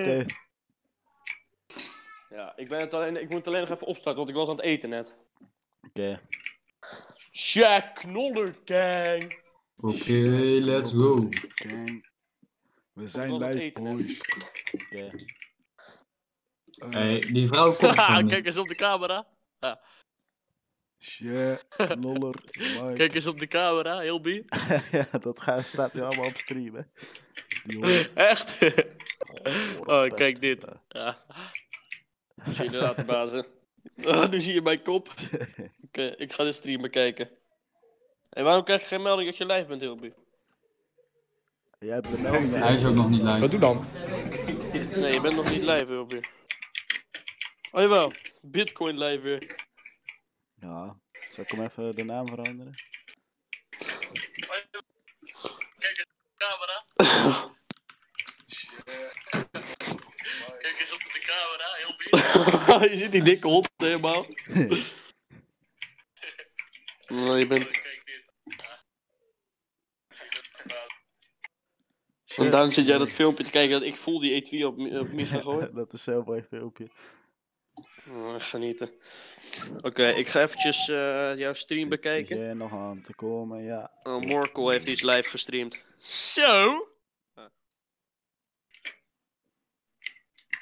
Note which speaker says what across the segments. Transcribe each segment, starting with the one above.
Speaker 1: Oké.
Speaker 2: Ja, ik, ben het alleen, ik moet het alleen nog even opstarten, want ik was aan het eten net.
Speaker 1: Oké.
Speaker 2: Shaq Knoller Gang.
Speaker 3: Oké, let's go.
Speaker 1: Gang. We zijn live, boys. Oké. Eh,
Speaker 3: Hey, die vrouw komt
Speaker 2: Kijk eens op de camera.
Speaker 1: Shit, knoller, Mike.
Speaker 2: Kijk eens op de camera, heel bi.
Speaker 1: ja, dat gaat, staat nu allemaal op stream, hè. Die hoort-
Speaker 2: Echt? Oh,
Speaker 1: best.
Speaker 2: kijk dit. Ja. Zie je inderdaad de bazen. Oh, nu zie je mijn kop. Oké, ik ga de stream bekijken. En waarom krijg je geen melding dat je live bent, Hilby?
Speaker 1: Jij hebt de melding.
Speaker 3: Hij is ook nog niet live.
Speaker 4: Wat doe dan?
Speaker 2: Nee, je bent nog niet live, Hilby. Oh jawel, Bitcoin live weer.
Speaker 1: Ja. Zal ik hem even de naam veranderen?
Speaker 2: Camera. Kijk eens op de camera, Hilby. je ziet die dikke hond helemaal. Nou, je bent... En daarom zit jij dat filmpje te kijken dat ik voel die etui op, mi- op Micha gooien.
Speaker 1: dat is zo'n mooi filmpje.
Speaker 2: Oh, genieten. Oké, ik ga eventjes eh, jouw stream bekijken.
Speaker 1: Jij nog aan te komen, ja.
Speaker 2: Oh, Morkel heeft iets live gestreamd. Zo!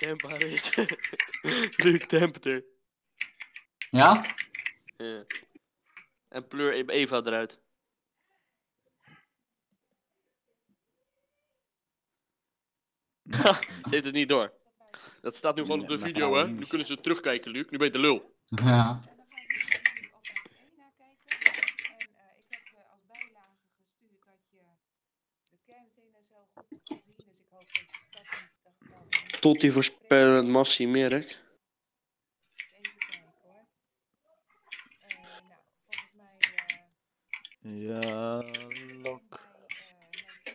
Speaker 2: Tempa is. Luc Tempeter.
Speaker 3: Ja?
Speaker 2: Ja. En pleur E- Eva eruit. Ze heeft het niet door. Dat staat nu gewoon op de video, hè? Nu kunnen ze terugkijken, Luc. Nu ben je de lul.
Speaker 3: Ja.
Speaker 5: En dan ga je dus nu aflevering 1 nakijken. En eh, ik heb eh, als bijlage gestuurd dat je de kernzinnen zo goed kan zien. Dus ik hoop dat je dat niet dat wel
Speaker 2: Tot die voorspellend Massie Merk.
Speaker 5: Even kijken hoor. Eh, nou, volgens mij. eh,
Speaker 1: Ja, lok.
Speaker 5: eh.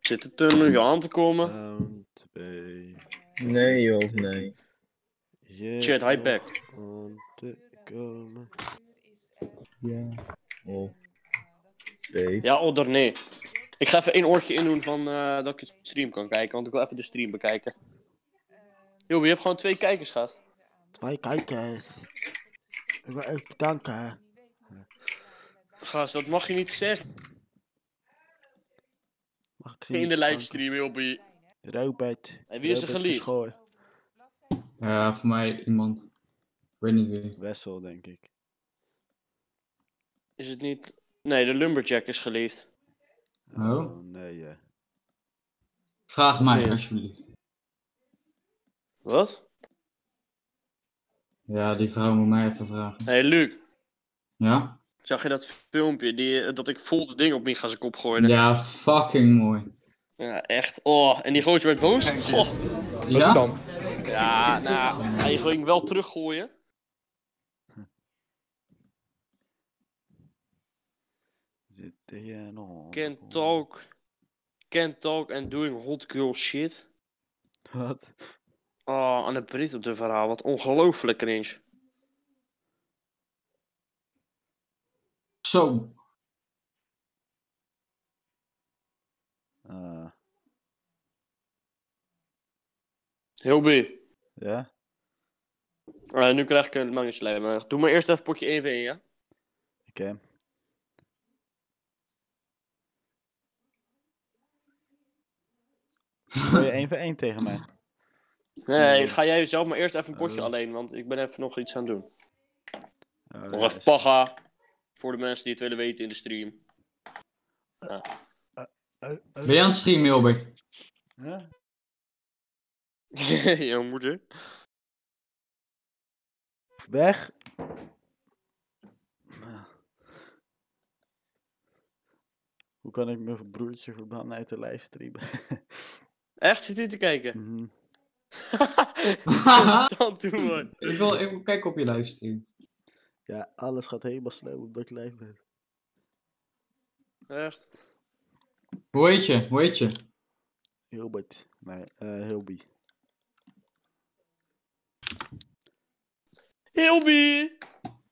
Speaker 2: Zit het er nu aan te komen?
Speaker 1: 2.
Speaker 6: Nee joh, nee.
Speaker 1: Je
Speaker 2: Chat, hi
Speaker 1: nog
Speaker 2: back.
Speaker 1: Aan te komen.
Speaker 6: Ja. Oh, B.
Speaker 2: Ja, oder nee. Ik ga even één oortje indoen van eh, dat ik het stream kan kijken, want ik wil even de stream bekijken. Yo, je hebt gewoon twee kijkers gehad.
Speaker 1: Twee kijkers. Ik wil even bedanken.
Speaker 2: Gast, dat mag je niet zeggen
Speaker 1: Mag ik
Speaker 2: in de livestream, Hilby.
Speaker 1: Robert.
Speaker 2: En wie is er
Speaker 1: Robert
Speaker 2: geliefd?
Speaker 1: Verschoor.
Speaker 3: Ja, voor mij iemand. Ik weet niet wie.
Speaker 1: Wessel, denk ik.
Speaker 2: Is het niet... Nee, de Lumberjack is geliefd.
Speaker 3: Oh.
Speaker 1: nee, ja.
Speaker 3: Vraag mij, alsjeblieft.
Speaker 2: Wat?
Speaker 3: Ja, die vrouw moet mij even vragen.
Speaker 2: Hé, hey, Luc.
Speaker 3: Ja?
Speaker 2: Zag je dat filmpje die, eh, dat ik vol de ding op Micha zijn kop gooide?
Speaker 3: Ja, fucking mooi.
Speaker 2: Ja, echt. Oh, en die gozer werd boos. Goh.
Speaker 4: Doe
Speaker 3: Ja?
Speaker 4: dan?
Speaker 2: Ja, nou, hij ging wel teruggooien.
Speaker 1: Zit hier nog.
Speaker 2: Can talk. Can talk and doing hot girl shit.
Speaker 1: Wat?
Speaker 2: Oh, aan de Brit op de verhaal. Wat ongelooflijk cringe.
Speaker 3: Zo.
Speaker 1: Ah,
Speaker 2: Hilby.
Speaker 1: ja?
Speaker 2: Uh, nu krijg ik een mangetje lijm. Doe maar eerst even potje 1 v ja?
Speaker 1: Oké. Wil je één voor één tegen mij?
Speaker 2: Nee, ga jij zelf maar eerst even een potje
Speaker 1: Oh.
Speaker 2: alleen, want ik ben even nog iets aan het doen. Nog even pagga. Voor de mensen die het willen weten in de stream.
Speaker 1: eh, eh.
Speaker 3: Ben je aan het streamen, Hilbert?
Speaker 1: Huh?
Speaker 2: Jouw moeder.
Speaker 1: Weg! Nou. Hoe kan ik mijn broertje verbannen uit de livestream?
Speaker 2: Echt? Zit hij te kijken?
Speaker 1: Mhm.
Speaker 2: Dan doe maar.
Speaker 3: ik, wil, ik wil kijken op je livestream.
Speaker 1: ja, alles gaat helemaal snel omdat ik live ben.
Speaker 2: Echt?
Speaker 3: Hoe heet je? Hoe heet je?
Speaker 1: Hilbert. Nee, eh Hilby.
Speaker 2: Hilby!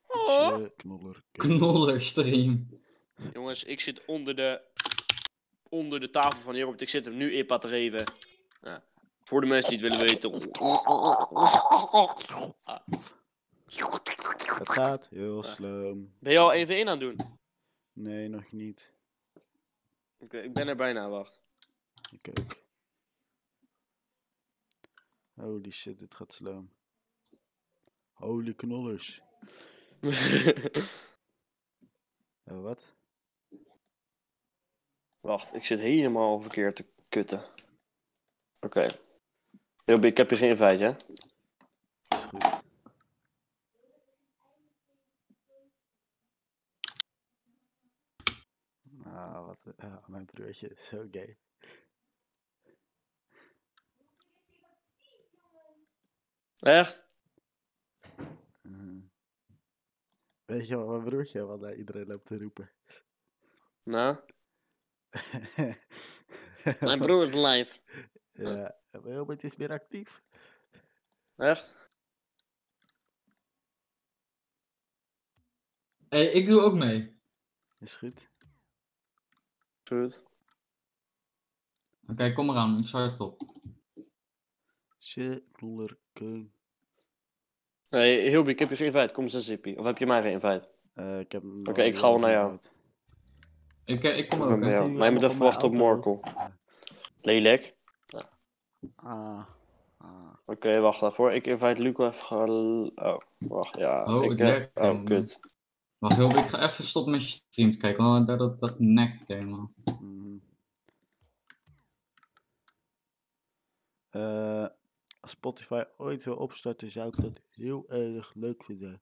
Speaker 2: Oh.
Speaker 1: Sle- Knoller.
Speaker 3: Knollerstream.
Speaker 2: Jongens, ik zit onder de, onder de tafel van Hilbert. Ik zit hem nu Ippa te geven. Voor de mensen die het willen weten.
Speaker 1: Het gaat heel slim.
Speaker 2: Ben je al even in aan het doen?
Speaker 1: Nee, nog niet.
Speaker 2: Oké, ik ben er bijna, wacht.
Speaker 1: Ook. Holy shit, dit gaat slim. Holy knollers. Eh, wat?
Speaker 2: wacht, ik zit helemaal verkeerd te kutten. Oké. Ik heb je geen invite, hè?
Speaker 1: Is goed. Ah, wat, ah, mijn broertje is zo gay.
Speaker 2: Echt?
Speaker 1: Mhm. Weet je wat mijn broertje wat naar iedereen loopt te roepen?
Speaker 2: Nou, mijn broer is live.
Speaker 1: ja, ook iets meer actief?
Speaker 2: Echt?
Speaker 3: Hey, ik doe ook mee.
Speaker 1: Is goed.
Speaker 2: Goed.
Speaker 3: Oké, kom eraan. Ik start het op.
Speaker 1: Shit, knollerken.
Speaker 2: Hey, Hilby, ik heb je geen invite. Kom eens zippie. Of heb je mij geen invite?
Speaker 1: Eh, ik heb
Speaker 2: Oké, ik ga wel naar jou.
Speaker 3: Ik, eh, ik kom
Speaker 2: Ik
Speaker 3: ook.
Speaker 2: Maar je moet even wachten op Morkel.
Speaker 1: Ja.
Speaker 2: Lelijk.
Speaker 1: Ah, ah.
Speaker 2: Oké, wacht daarvoor. Ik invite Luco even. Oh, wacht, ja.
Speaker 3: Oh,
Speaker 2: ik,
Speaker 3: het
Speaker 2: eh,
Speaker 3: werkt
Speaker 2: oh, kut.
Speaker 3: Wacht, heel, ik ga even stoppen met je stream te kijken, want dat, dat, dat nekt helemaal.
Speaker 1: mhm. Eh, als Spotify ooit wil opstarten, zou ik dat heel erg leuk vinden.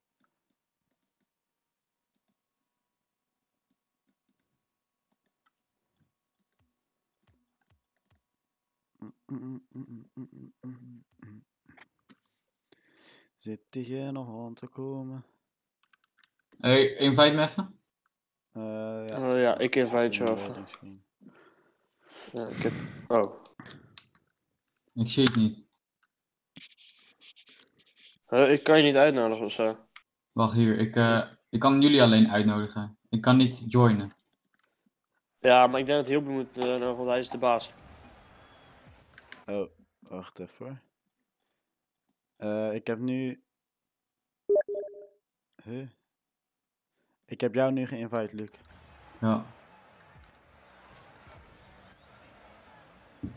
Speaker 1: Zit hier nog aan te komen?
Speaker 3: Hey, invite me even.
Speaker 1: Eh, ja.
Speaker 2: Oh ja, ik invite
Speaker 1: in
Speaker 2: je even. Ja, ik heb... Oh.
Speaker 3: Ik zie het niet.
Speaker 2: Huh, ik kan je niet uitnodigen of zo.
Speaker 3: Wacht hier, ik, eh, ik kan jullie alleen uitnodigen. Ik kan niet joinen.
Speaker 2: Ja, maar ik denk dat Hilby moet, eh, nog, want hij is de baas.
Speaker 1: Oh, wacht even. hoor. Eh, ik heb nu. Huh? Ik heb jou nu geïnvite, Luc.
Speaker 3: Ja.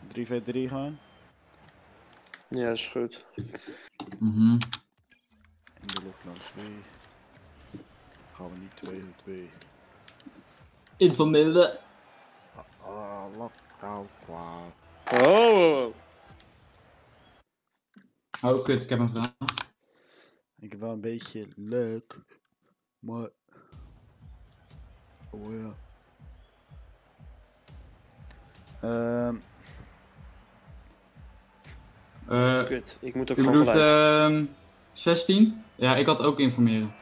Speaker 1: 3v3 gewoon.
Speaker 2: Ja, is goed.
Speaker 3: Mhm.
Speaker 1: In de loopland 2. Gaan we niet 2 v 2.
Speaker 3: Informele.
Speaker 1: Ah, lockdown kwaad.
Speaker 2: Oh, oh, oh.
Speaker 3: Oh, kut, ik heb een vraag.
Speaker 1: Ik heb wel een beetje leuk. Maar. Oh ja. Ehm,
Speaker 3: Eh,
Speaker 2: kut. Ik moet ook gewoon
Speaker 3: bedoelt ehm 16? Ja, ik had ook informeren.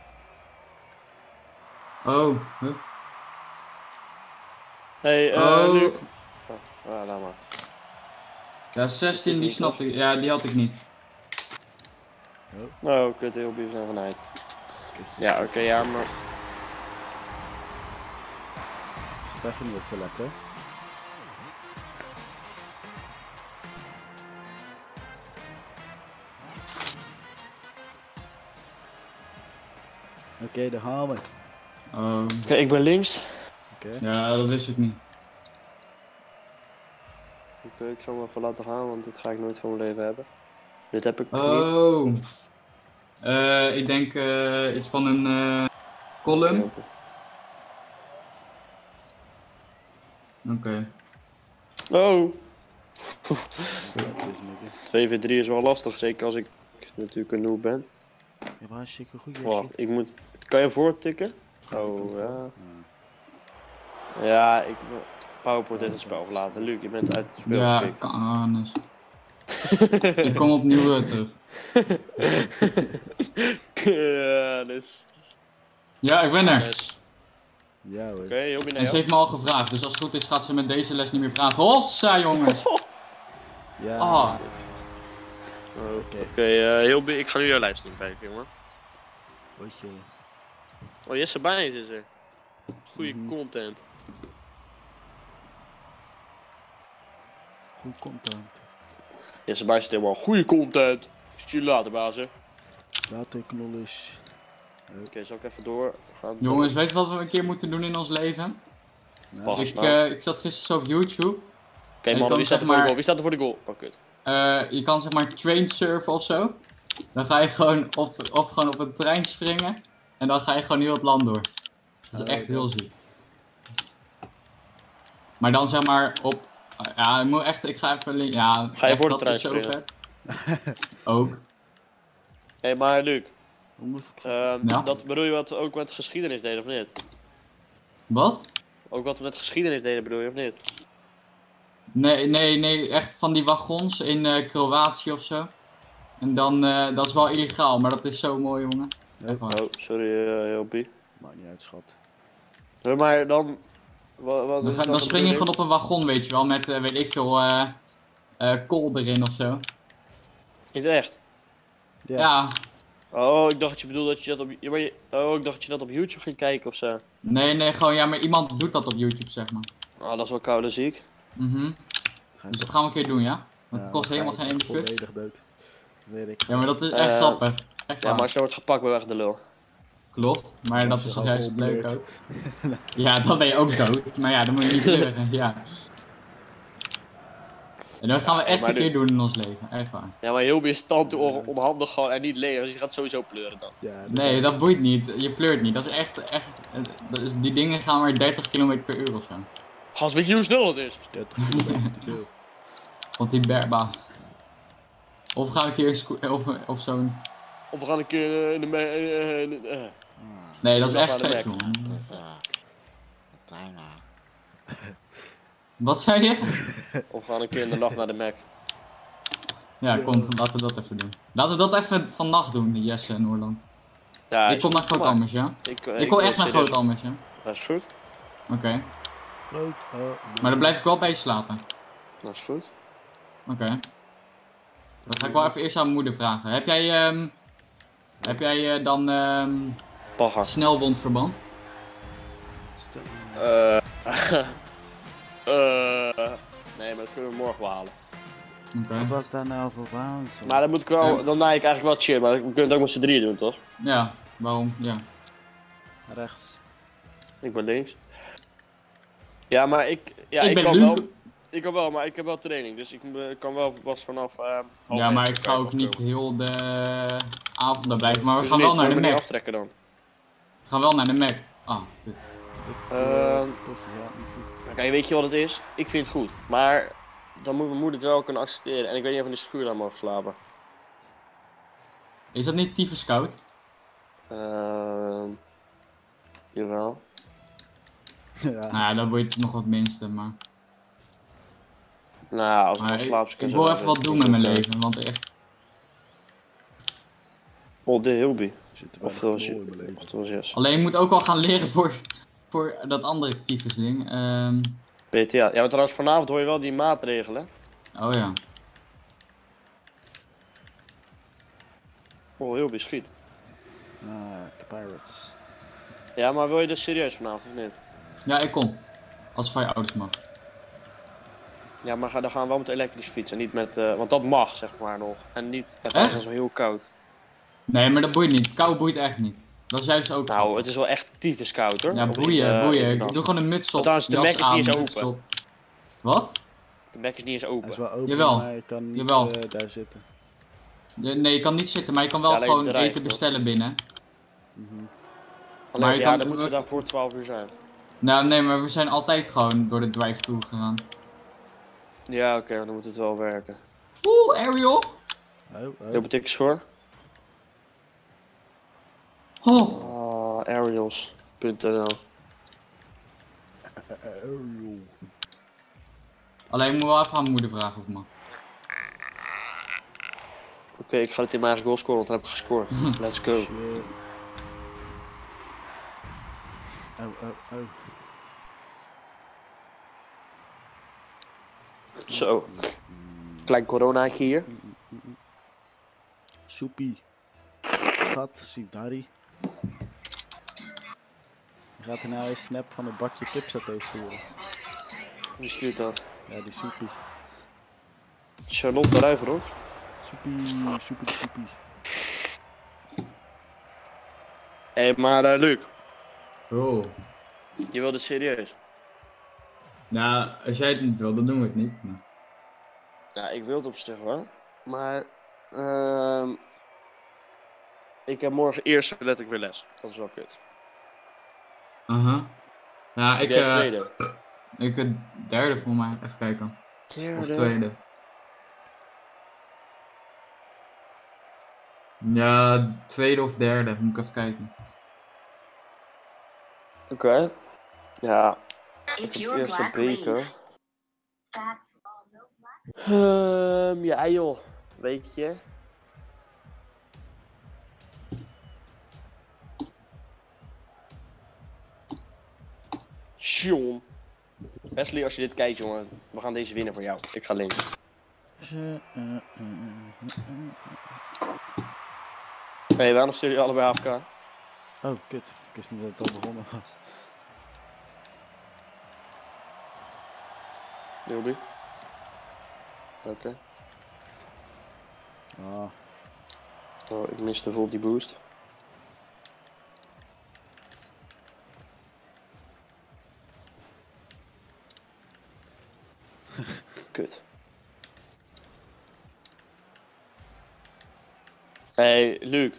Speaker 3: Oh, huh?
Speaker 2: Hey, eh
Speaker 3: oh.
Speaker 2: Luc. Oh, ah, laat maar.
Speaker 3: Ja, 16, die snapte ik. Ja, die had ik niet.
Speaker 2: Oh, kut, Hilby, we zijn vanuit. Ja, oké,
Speaker 1: kusjes,
Speaker 2: ja, maar-.
Speaker 1: Ik zit even niet op te letten. Oké, daar gaan we.
Speaker 3: Oh,
Speaker 2: Oké, ik ben links.
Speaker 1: Oké.
Speaker 3: ja, dat wist ik niet.
Speaker 2: Ik zal hem even laten gaan, want dit ga ik nooit van mijn leven hebben. Dit heb ik niet.
Speaker 3: Oh. Eh, ik denk eh, iets van een eh, column.
Speaker 2: Oké. Oh,
Speaker 1: Dus nigga.
Speaker 2: 2v3 is wel lastig, zeker als ik natuurlijk een noob ben.
Speaker 1: Je hebt hartstikke goed,
Speaker 2: Wacht, ik moet... Kan je voortikken? Oh, ja.
Speaker 1: Ja.
Speaker 2: Ja, ik... PowerPoint heeft het spel verlaten. Luc, je bent uit het spel
Speaker 3: Ja,
Speaker 2: gekikt.
Speaker 3: kan anders. ik kom opnieuw eh, terug.
Speaker 2: ja, dus...
Speaker 3: Ja, ik ben er.
Speaker 2: Yes.
Speaker 1: Ja hoor.
Speaker 2: Oké, Jobby, naar
Speaker 3: En ze heeft me al gevraagd, dus als het goed is gaat ze met deze les niet meer vragen. Hotsa jongens!
Speaker 1: Ja.
Speaker 2: Oh,
Speaker 1: Oké.
Speaker 2: Oké, eh, Jobby, ik ga nu jouw livestream kijken, jongen.
Speaker 1: Wat je.
Speaker 2: Oh, Jesse Bijns is er. Goeie
Speaker 1: Mhm.
Speaker 2: content.
Speaker 1: Goed content.
Speaker 2: Yes, erbij zit helemaal goede content. Je later, bazen.
Speaker 1: Later knollies.
Speaker 2: Oké, zal ik even door? Gaan
Speaker 3: Jongens, weet je wat we een keer moeten doen in ons leven?
Speaker 2: Wacht.
Speaker 3: Ik,
Speaker 2: nou.
Speaker 3: eh, ik zat gisteren zo op YouTube.
Speaker 2: Oké, man, wie staat er voor de goal? Wie staat er voor de goal? Oh, kut.
Speaker 3: Eh, je kan zeg maar train surfen of zo. Dan ga je gewoon op, of gewoon op een trein springen. En dan ga je gewoon heel het land door. Dat is echt heel ziek. Maar dan zeg maar op. Ja, ik moet echt. Ik ga even. Ja,
Speaker 2: Ga je voor de
Speaker 3: dat
Speaker 2: trein
Speaker 3: is zo
Speaker 2: springen?
Speaker 3: Ook.
Speaker 2: Hé, hey, maar Luc,
Speaker 1: Hoe moet ik...
Speaker 2: ehm,
Speaker 3: Ja?
Speaker 2: dat bedoel je wat we ook met geschiedenis deden, of niet?
Speaker 3: Wat?
Speaker 2: Ook wat we met geschiedenis deden, bedoel je, of niet?
Speaker 3: Nee, nee, nee. Echt van die wagons in eh, Kroatië of zo. En dan. eh, dat is wel illegaal, maar dat is zo mooi, jongen.
Speaker 2: Oh, sorry, eh Jopie.
Speaker 1: Maakt niet uit, schat.
Speaker 2: Nee, Maar dan... Wat, wat
Speaker 3: Dan,
Speaker 2: is
Speaker 3: ga-
Speaker 2: dan
Speaker 3: spring je gewoon op een wagon, weet je wel, met eh, weet ik veel eh eh, kool erin of zo.
Speaker 2: In het echt?
Speaker 1: Ja.
Speaker 3: Ja.
Speaker 2: Oh, ik dacht dat je bedoelde dat je dat op... je- Oh, ik dacht dat je dat op YouTube ging kijken of zo.
Speaker 3: Nee, nee, gewoon ja, maar iemand doet dat op YouTube, zeg maar.
Speaker 2: Oh, dat is wel koude ziek.
Speaker 3: Mhm. Dus dat gaan we een keer doen, ja? Want
Speaker 1: Ja,
Speaker 3: het kost helemaal geen
Speaker 1: echt
Speaker 3: ene kut.
Speaker 1: Volledig dood. Weet ik.
Speaker 3: Ja, maar dat is echt grappig. Echt
Speaker 2: Ja,
Speaker 3: waar.
Speaker 2: maar als je wordt gepakt, ben je weg de lul.
Speaker 3: Klopt, maar dat
Speaker 1: is
Speaker 3: toch
Speaker 1: gewoon
Speaker 3: juist
Speaker 1: volbleurd.
Speaker 3: ook. Ja, dan ben je ook dood. Maar ja, dan moet je niet pleuren, ja. En dat gaan we echt
Speaker 2: maar
Speaker 3: een keer doen in ons leven, echt waar.
Speaker 2: Ja, maar heel is stand onhandig gewoon en niet leren, dus je gaat sowieso pleuren dan.
Speaker 1: Ja,
Speaker 3: Nee, dat boeit niet. Je pleurt niet. Dat is echt, echt, dat is, die dingen gaan maar 30 km per uur of zo.
Speaker 2: Gast, weet je hoe snel het is?
Speaker 1: 30 kilometer te veel.
Speaker 3: Want die berba. Of we gaan een keer of, of zo'n.
Speaker 2: Of we gaan een keer eh, in de... me- in de- eh.
Speaker 3: Nee, dat is echt
Speaker 2: Mac.
Speaker 3: man. Wat zei je?
Speaker 2: Of we gaan een keer in de nacht naar de Mac.
Speaker 3: Ja, kom, laten we dat even doen. Laten we dat even vannacht doen, Jesse en Noorland.
Speaker 2: Ja,
Speaker 3: ik kom naar Groot Almers, ja?
Speaker 2: Ik, eh,
Speaker 3: Ik kom
Speaker 2: wil
Speaker 3: echt naar Groot Almers, ja?
Speaker 2: Dat is goed.
Speaker 3: Oké.
Speaker 1: Groot.
Speaker 3: Maar dan blijf ik wel bij je slapen.
Speaker 2: Dat is goed.
Speaker 3: Oké. Dan ga ik wel even eerst aan mijn moeder vragen. Heb jij, ehm heb jij eh, dan ehm
Speaker 2: Bagger.
Speaker 3: snelwondverband?
Speaker 2: Eh. eh. Nee, maar dat kunnen we morgen wel halen.
Speaker 3: Oké.
Speaker 1: Wat was daar nou voor?
Speaker 2: Maar dan moet ik wel, dan naai ik eigenlijk wel chill, maar we kunnen het ook met z'n drieën doen, toch?
Speaker 3: Ja, waarom? Ja.
Speaker 1: Rechts.
Speaker 2: Ik ben links. Ja, maar ik, ja,
Speaker 3: Ik
Speaker 2: ik,
Speaker 3: ben
Speaker 2: kan wel. Ik kan wel, maar ik heb wel training, dus ik kan wel pas vanaf. eh,
Speaker 3: Ja, maar ik ga ook niet heel de avond daar blijven. Maar we
Speaker 2: Dus
Speaker 3: gaan
Speaker 2: niet,
Speaker 3: wel naar de Mac.
Speaker 2: niet aftrekken dan.
Speaker 3: We gaan wel naar de Mac. Ah, goed.
Speaker 2: Ehm,
Speaker 1: Potjes, ja, niet goed.
Speaker 2: Kijk, weet je wat het is? Ik vind het goed, maar dan moet mijn moeder het wel kunnen accepteren. En ik weet niet of we in de schuur aan mogen slapen.
Speaker 3: Is dat niet tyfus koud?
Speaker 2: Ehm jawel.
Speaker 1: Ja.
Speaker 3: Nou ja, dan word je het nog wat minste, maar...
Speaker 2: Nou, als ik
Speaker 3: maar
Speaker 2: dan
Speaker 3: ik,
Speaker 2: slaap,
Speaker 3: ik wil even wat doen met mijn leven, want echt...
Speaker 2: Oh, de Hilby. Of
Speaker 1: wel
Speaker 2: yes.
Speaker 3: Alleen je moet ook al gaan leren voor, voor dat andere tyfus ding. Ehm
Speaker 2: PTA. Ja, maar trouwens, vanavond hoor je wel die maatregelen.
Speaker 3: oh ja.
Speaker 2: Oh, Hilby, schiet.
Speaker 1: Nou, de Pirates.
Speaker 2: Ja, maar wil je dus serieus vanavond of niet?
Speaker 3: Ja, ik kom. Als het van je ouders mag.
Speaker 2: Ja, maar dan gaan we wel met elektrische fietsen, niet met... eh, want dat mag, zeg maar, nog. En niet... Het is wel heel koud.
Speaker 3: Nee, maar dat boeit niet. Kou boeit echt niet. Dat is juist ook
Speaker 2: Nou, het is wel echt tyfus koud, hoor.
Speaker 3: Ja, boeien,
Speaker 2: eh,
Speaker 3: boeien. Ik doe gewoon een muts op.
Speaker 2: Trouwens, de Mac is niet eens open.
Speaker 3: op. Wat?
Speaker 2: De bek is niet eens open.
Speaker 1: is wel open,
Speaker 3: Jawel.
Speaker 1: maar je kan niet
Speaker 3: Jawel.
Speaker 1: eh, daar zitten.
Speaker 3: Ja, Nee, je kan niet zitten, maar je kan wel
Speaker 2: Ja, alleen
Speaker 3: gewoon
Speaker 2: rijden,
Speaker 3: eten
Speaker 2: toch?
Speaker 3: bestellen binnen.
Speaker 2: Alleen,
Speaker 3: maar je
Speaker 2: ja,
Speaker 3: kan-
Speaker 2: dan moeten we daar voor 12 uur zijn.
Speaker 3: Nou, nee, maar we zijn altijd gewoon door de drive-thru gegaan.
Speaker 2: Ja, oké, dan moet het wel werken.
Speaker 3: Oeh, Ariel!
Speaker 1: Oh, oh.
Speaker 2: Betekens voor?
Speaker 3: Oh,
Speaker 2: Ariels.nl
Speaker 1: Eh, Ariel.
Speaker 3: alleen ik moet wel even aan mijn moeder vragen of mag.
Speaker 2: Oké, ik ga het in mijn eigen goal scoren, want dan heb ik gescoord. Let's go.
Speaker 1: Shit. Oh, oh, oh.
Speaker 2: Zo. Klein coronaatje hier.
Speaker 1: Soepie. Gat, Sidari. Gaat er nou een snap van een bakje kipsaté sturen.
Speaker 2: Wie stuurt dat?
Speaker 1: Ja, die soepie.
Speaker 2: Charlotte Ruiver ook.
Speaker 1: Soepie, soepie, soepie.
Speaker 2: Hé, hey, maar eh, Luc,
Speaker 3: Oh.
Speaker 2: je wilde serieus?
Speaker 3: Nou, als jij het niet wil, dan doen we het niet. Nou.
Speaker 2: Ja, ik wil het op zich wel. Maar, ehm ik heb morgen eerst letterlijk weer les. Dat is wel kut.
Speaker 3: Aha. Ja, ik, eh,
Speaker 2: tweede.
Speaker 3: ik het derde voor mij. Even kijken. Of tweede. Ja, tweede of derde. Moet ik even kijken.
Speaker 2: Oké. Ja,
Speaker 4: If
Speaker 2: het
Speaker 4: you're
Speaker 2: eerste beker.
Speaker 4: That's
Speaker 2: Ehm ja joh, weet je. John. Wesley, als je dit kijkt jongen, we gaan deze winnen voor jou. Ik ga links. Hé, hey, waarom sturen jullie allebei AFK?
Speaker 1: Oh, kut. Ik wist niet dat het al begonnen was.
Speaker 2: Dilby? Oké.
Speaker 1: Ah,
Speaker 2: Oh, ik miste vol die boost. Kut. Hey, Luc.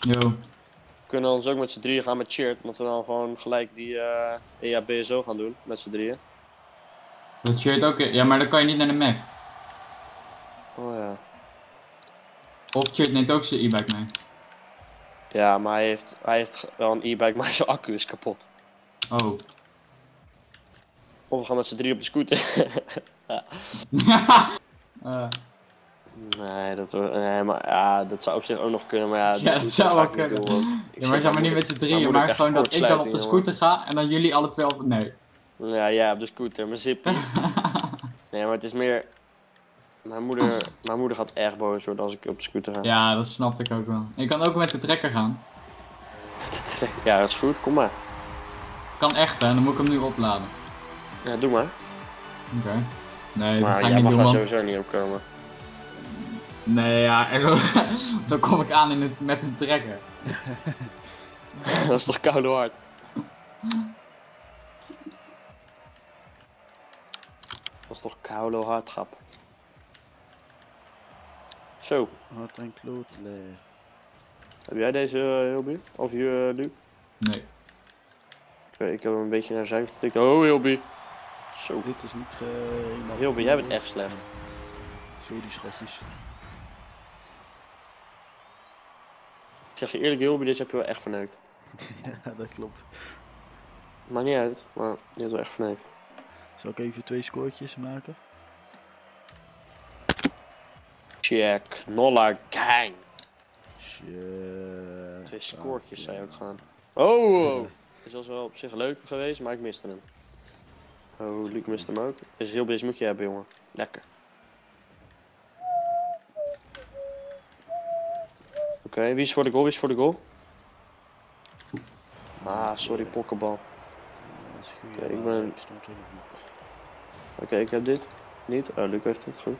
Speaker 3: Yo.
Speaker 2: We kunnen ons ook met z'n drieën gaan met Cheert, omdat we dan gewoon gelijk die eh EHBSO gaan doen, met z'n drieën.
Speaker 3: Dat shirt ook. Ja, maar dan kan je niet naar de Mac.
Speaker 2: Oh ja.
Speaker 3: Of Shirt neemt ook zijn e-bike mee.
Speaker 2: Ja, maar hij heeft, hij heeft wel een e-bike, maar zijn accu is kapot.
Speaker 3: Oh.
Speaker 2: Of we gaan met z'n drieën op de scooter.
Speaker 3: Eh,
Speaker 2: Nee, dat, hoor- nee, maar ja, dat zou op zich ook nog kunnen, maar ja, de
Speaker 3: Ja, dat zou
Speaker 2: ik niet
Speaker 3: kunnen.
Speaker 2: doen, ik
Speaker 3: ja, maar
Speaker 2: zeg,
Speaker 3: zeg maar niet met z'n drieën, maar gewoon dat ik dan op de scooter ga en dan jullie alle twee op. Nee.
Speaker 2: jongen. Ja, ja, op de scooter, mijn zippie. nee, maar het is meer... Mijn moeder, mijn moeder gaat erg boos worden als ik op de scooter ga.
Speaker 3: Ja, dat snap ik ook wel. Je kan ook met de trekker gaan.
Speaker 2: Ja, dat is goed, kom maar.
Speaker 3: Kan echt hè, dan moet ik hem nu opladen.
Speaker 2: Ja, doe maar.
Speaker 3: Oké. Nee,
Speaker 2: maar
Speaker 3: dat ga ik
Speaker 2: jij
Speaker 3: niet
Speaker 2: mag
Speaker 3: doen,
Speaker 2: daar
Speaker 3: want...
Speaker 2: sowieso niet op komen.
Speaker 3: Nee, ja, en dan, dan kom ik aan in het, met een trekker.
Speaker 2: dat is toch koude hard? Dat is toch koude hard, grap. Zo,
Speaker 1: hart en klootle.
Speaker 2: heb jij deze uh, Hilby? Of je, uh, Luc?
Speaker 3: Nee.
Speaker 2: Ik, ik heb hem een beetje naar zijn getikt. Oh, Hilby. Zo.
Speaker 1: Dit is niet eh eenmaal
Speaker 2: Hilby, jij bent echt slecht.
Speaker 1: Sorry, schatjes.
Speaker 2: Ik zeg je eerlijk, Hilby, dit heb je wel echt verneukt.
Speaker 1: ja, dat klopt.
Speaker 2: Maakt niet uit, maar je hebt wel echt verneukt.
Speaker 1: Zal ik even twee scoortjes maken?
Speaker 2: Check, Nolla Gang.
Speaker 1: Shit.
Speaker 2: Twee scoortjes zou je ook gaan. Oh. Is was wel op zich leuk geweest, maar ik miste hem. Oh, Luc miste hem ook. Is heel bezig moet je hebben, jongen. Lekker. Oké, wie is voor de goal? Wie is voor de goal? Ah, sorry, pokkenbal.
Speaker 1: Dat is goed.
Speaker 2: Oké, ik ben-. Oké, ik heb dit. Niet? Oh, Luc heeft het goed.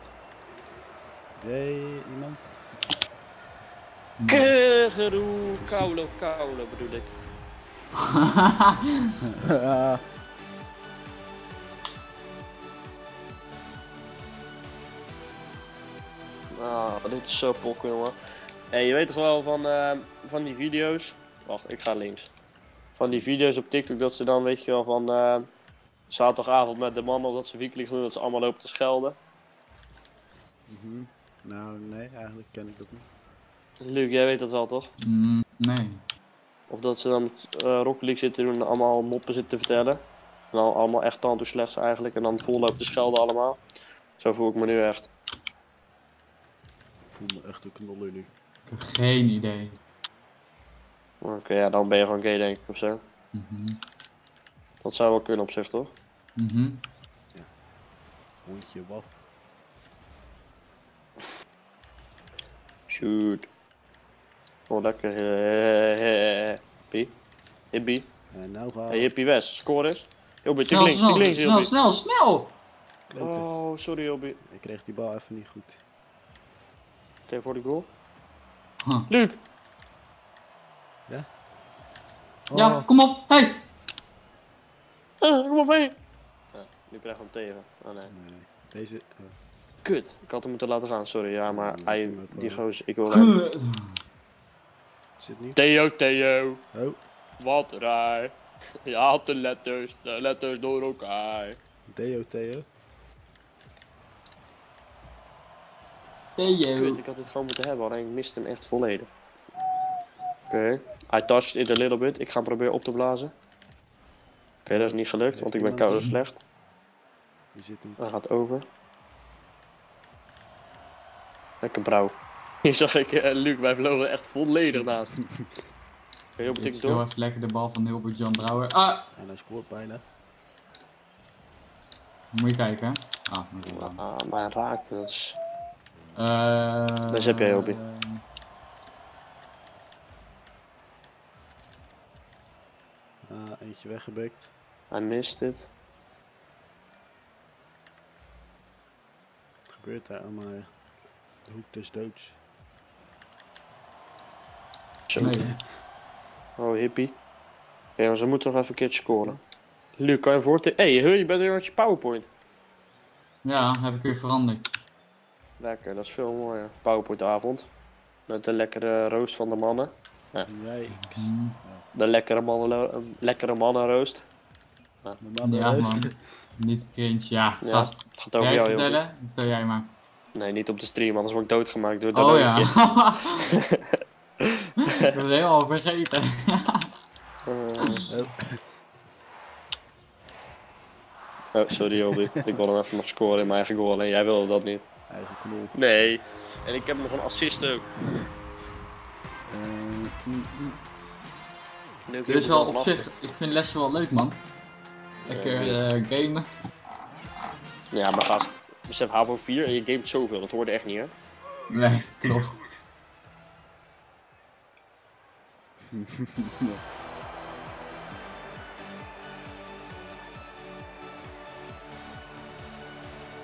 Speaker 1: Jij iemand?
Speaker 2: Kegeroe, kaulo, kaulo bedoel ik. Ah, dit is zo pokken, jongen. Hey, je weet toch wel van, eh, van die video's? Wacht, ik ga links. Van die video's op TikTok dat ze dan, weet je wel, van eh, zaterdagavond met de mannen dat ze weekly doen, dat ze allemaal lopen te schelden.
Speaker 1: Mhm. Nou, nee, eigenlijk ken ik dat niet.
Speaker 2: Luc, jij weet dat wel toch?
Speaker 3: Mm, nee.
Speaker 2: Of dat ze dan eh, Rocket League zitten doen en allemaal moppen zitten te vertellen. En dan allemaal echt tand hoe slecht ze eigenlijk. En dan vol lopen te schelden allemaal. Zo voel ik me nu echt.
Speaker 1: Ik voel me echt een knoller nu.
Speaker 3: Ik heb geen idee.
Speaker 2: Oké, ja, dan ben je gewoon gay denk ik of zo.
Speaker 3: Mhm.
Speaker 2: Dat zou wel kunnen op zich toch?
Speaker 3: Mhm.
Speaker 1: Hondje waf.
Speaker 2: Shoot. Oh, lekker. Hippie. Hippie.
Speaker 1: En nou gaan
Speaker 2: Hey, Hippie West. Score is. Hilbert, tik
Speaker 3: Snel,
Speaker 2: links, tik
Speaker 3: snel,
Speaker 2: links,
Speaker 3: snel, snel, snel!
Speaker 2: Oh, sorry Hobby.
Speaker 1: Ik kreeg die bal even niet goed.
Speaker 2: Oké, voor de goal.
Speaker 3: Huh.
Speaker 2: Luc!
Speaker 3: Ja,
Speaker 1: Oh,
Speaker 3: kom op. Hey.
Speaker 2: Ah, kom op! Ja, nu krijg ik hem tegen. Oh nee.
Speaker 1: nee. Deze... oh,
Speaker 2: Kut, ik had hem moeten laten gaan, sorry. Ja, maar
Speaker 1: Ja,
Speaker 2: hij, die gozer, ik wil
Speaker 1: zit niet.
Speaker 2: Theo, Theo,
Speaker 1: Oh,
Speaker 2: wat rij. Je haalt de letters, de letters door elkaar.
Speaker 1: Theo, Theo.
Speaker 3: Theo.
Speaker 2: Kut, ik had het gewoon moeten hebben, alleen ik miste hem echt volledig. Oké, I touched it a little bit. Ik ga hem proberen op te blazen. Oké, dat is niet gelukt, want ik ben koude slecht.
Speaker 1: Die zit niet.
Speaker 2: Hij gaat over. Lekker brouw. Hier zag ik eh, Luc, wij vlogen echt volledig naast. Heel
Speaker 3: Ik
Speaker 2: betekend
Speaker 3: zo
Speaker 2: door.
Speaker 3: even lekker de bal van Hilbert Jan Brouwer. Ah,
Speaker 1: En hij scoort bijna.
Speaker 3: moet je kijken. hè. Ah, moet je wel.
Speaker 2: Ah, maar hij raakte, dat is...
Speaker 3: Eh,
Speaker 2: Daar zet jij, Jobie.
Speaker 3: eh,
Speaker 1: Ah, eentje weggebukt.
Speaker 2: Hij mist het.
Speaker 1: Wat gebeurt daar allemaal? ja? De hoek des doods.
Speaker 2: Zo.
Speaker 3: Nee.
Speaker 2: Oh, hippie. Ja, maar ze moeten nog even een keertje scoren. Luc, kan je voor... Hé, hey, je bent weer met je powerpoint.
Speaker 3: Ja, heb ik weer veranderd.
Speaker 2: Lekker, dat is veel mooier. Powerpointavond. Met de lekkere roost van de mannen.
Speaker 1: Yikes.
Speaker 3: Hm.
Speaker 2: De lekkere, mannen, eh, lekkere mannenroost.
Speaker 3: Ja,
Speaker 1: ja, rust.
Speaker 3: man. Niet cringe, ja.
Speaker 2: Ja,
Speaker 3: Gast.
Speaker 2: het gaat over jou, joh.
Speaker 3: vertellen? Vertel jij maar.
Speaker 2: Nee, niet op de stream, anders word ik doodgemaakt door dat
Speaker 3: Oh ja. ik was helemaal vergeten.
Speaker 2: Eh,
Speaker 1: Oh,
Speaker 2: oh, sorry Joby. ik wil hem even nog scoren in mijn eigen goal. En jij wilde dat niet.
Speaker 1: Eigen knol.
Speaker 2: Nee. En ik heb nog een assist ook.
Speaker 1: Eh, mm, mm.
Speaker 3: Dit is wel op zich, ik vind lessen wel leuk man. Lekker
Speaker 2: Ja,
Speaker 3: eh, gamen.
Speaker 2: Ja, maar gast. Besef HAVO 4 en je gamet zoveel. Dat hoorde echt niet, hè?
Speaker 3: Nee, klopt.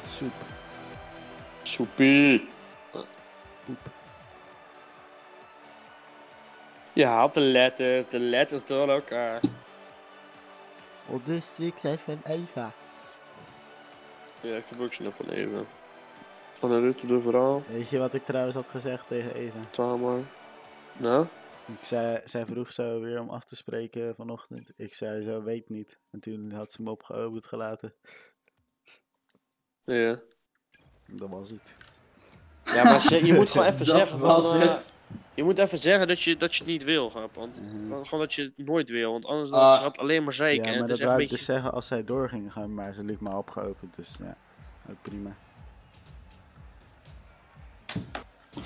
Speaker 1: Soep.
Speaker 2: Soepie. Je haalt de letters, de letters door elkaar.
Speaker 1: Oh, dus ik zei van Eva.
Speaker 2: Ja, ik heb ook snel van even. Van de Rutte de verhaal.
Speaker 1: Weet je wat ik trouwens had gezegd tegen Eva?
Speaker 2: Tama. Nou?
Speaker 1: Ik zei, zij vroeg zo weer om af te spreken vanochtend. Ik zei zo, weet niet. En toen had ze me opgeopend gelaten.
Speaker 2: Ja.
Speaker 1: Dat was het.
Speaker 2: Ja, maar ze- je moet gewoon even zeggen van... eh, je moet even zeggen dat je, dat je het niet wil, grap. Want gewoon- gewoon dat je het nooit wil. Want anders
Speaker 3: Ah.
Speaker 2: dan gaat het alleen maar
Speaker 1: Ja,
Speaker 2: zeiken. en
Speaker 1: maar
Speaker 2: het
Speaker 1: dat
Speaker 2: is echt
Speaker 1: wou
Speaker 2: een
Speaker 1: ik
Speaker 2: beetje...
Speaker 1: dus zeggen als zij doorging gaan, maar ze liet me opgeopend. Dus ja, ook prima.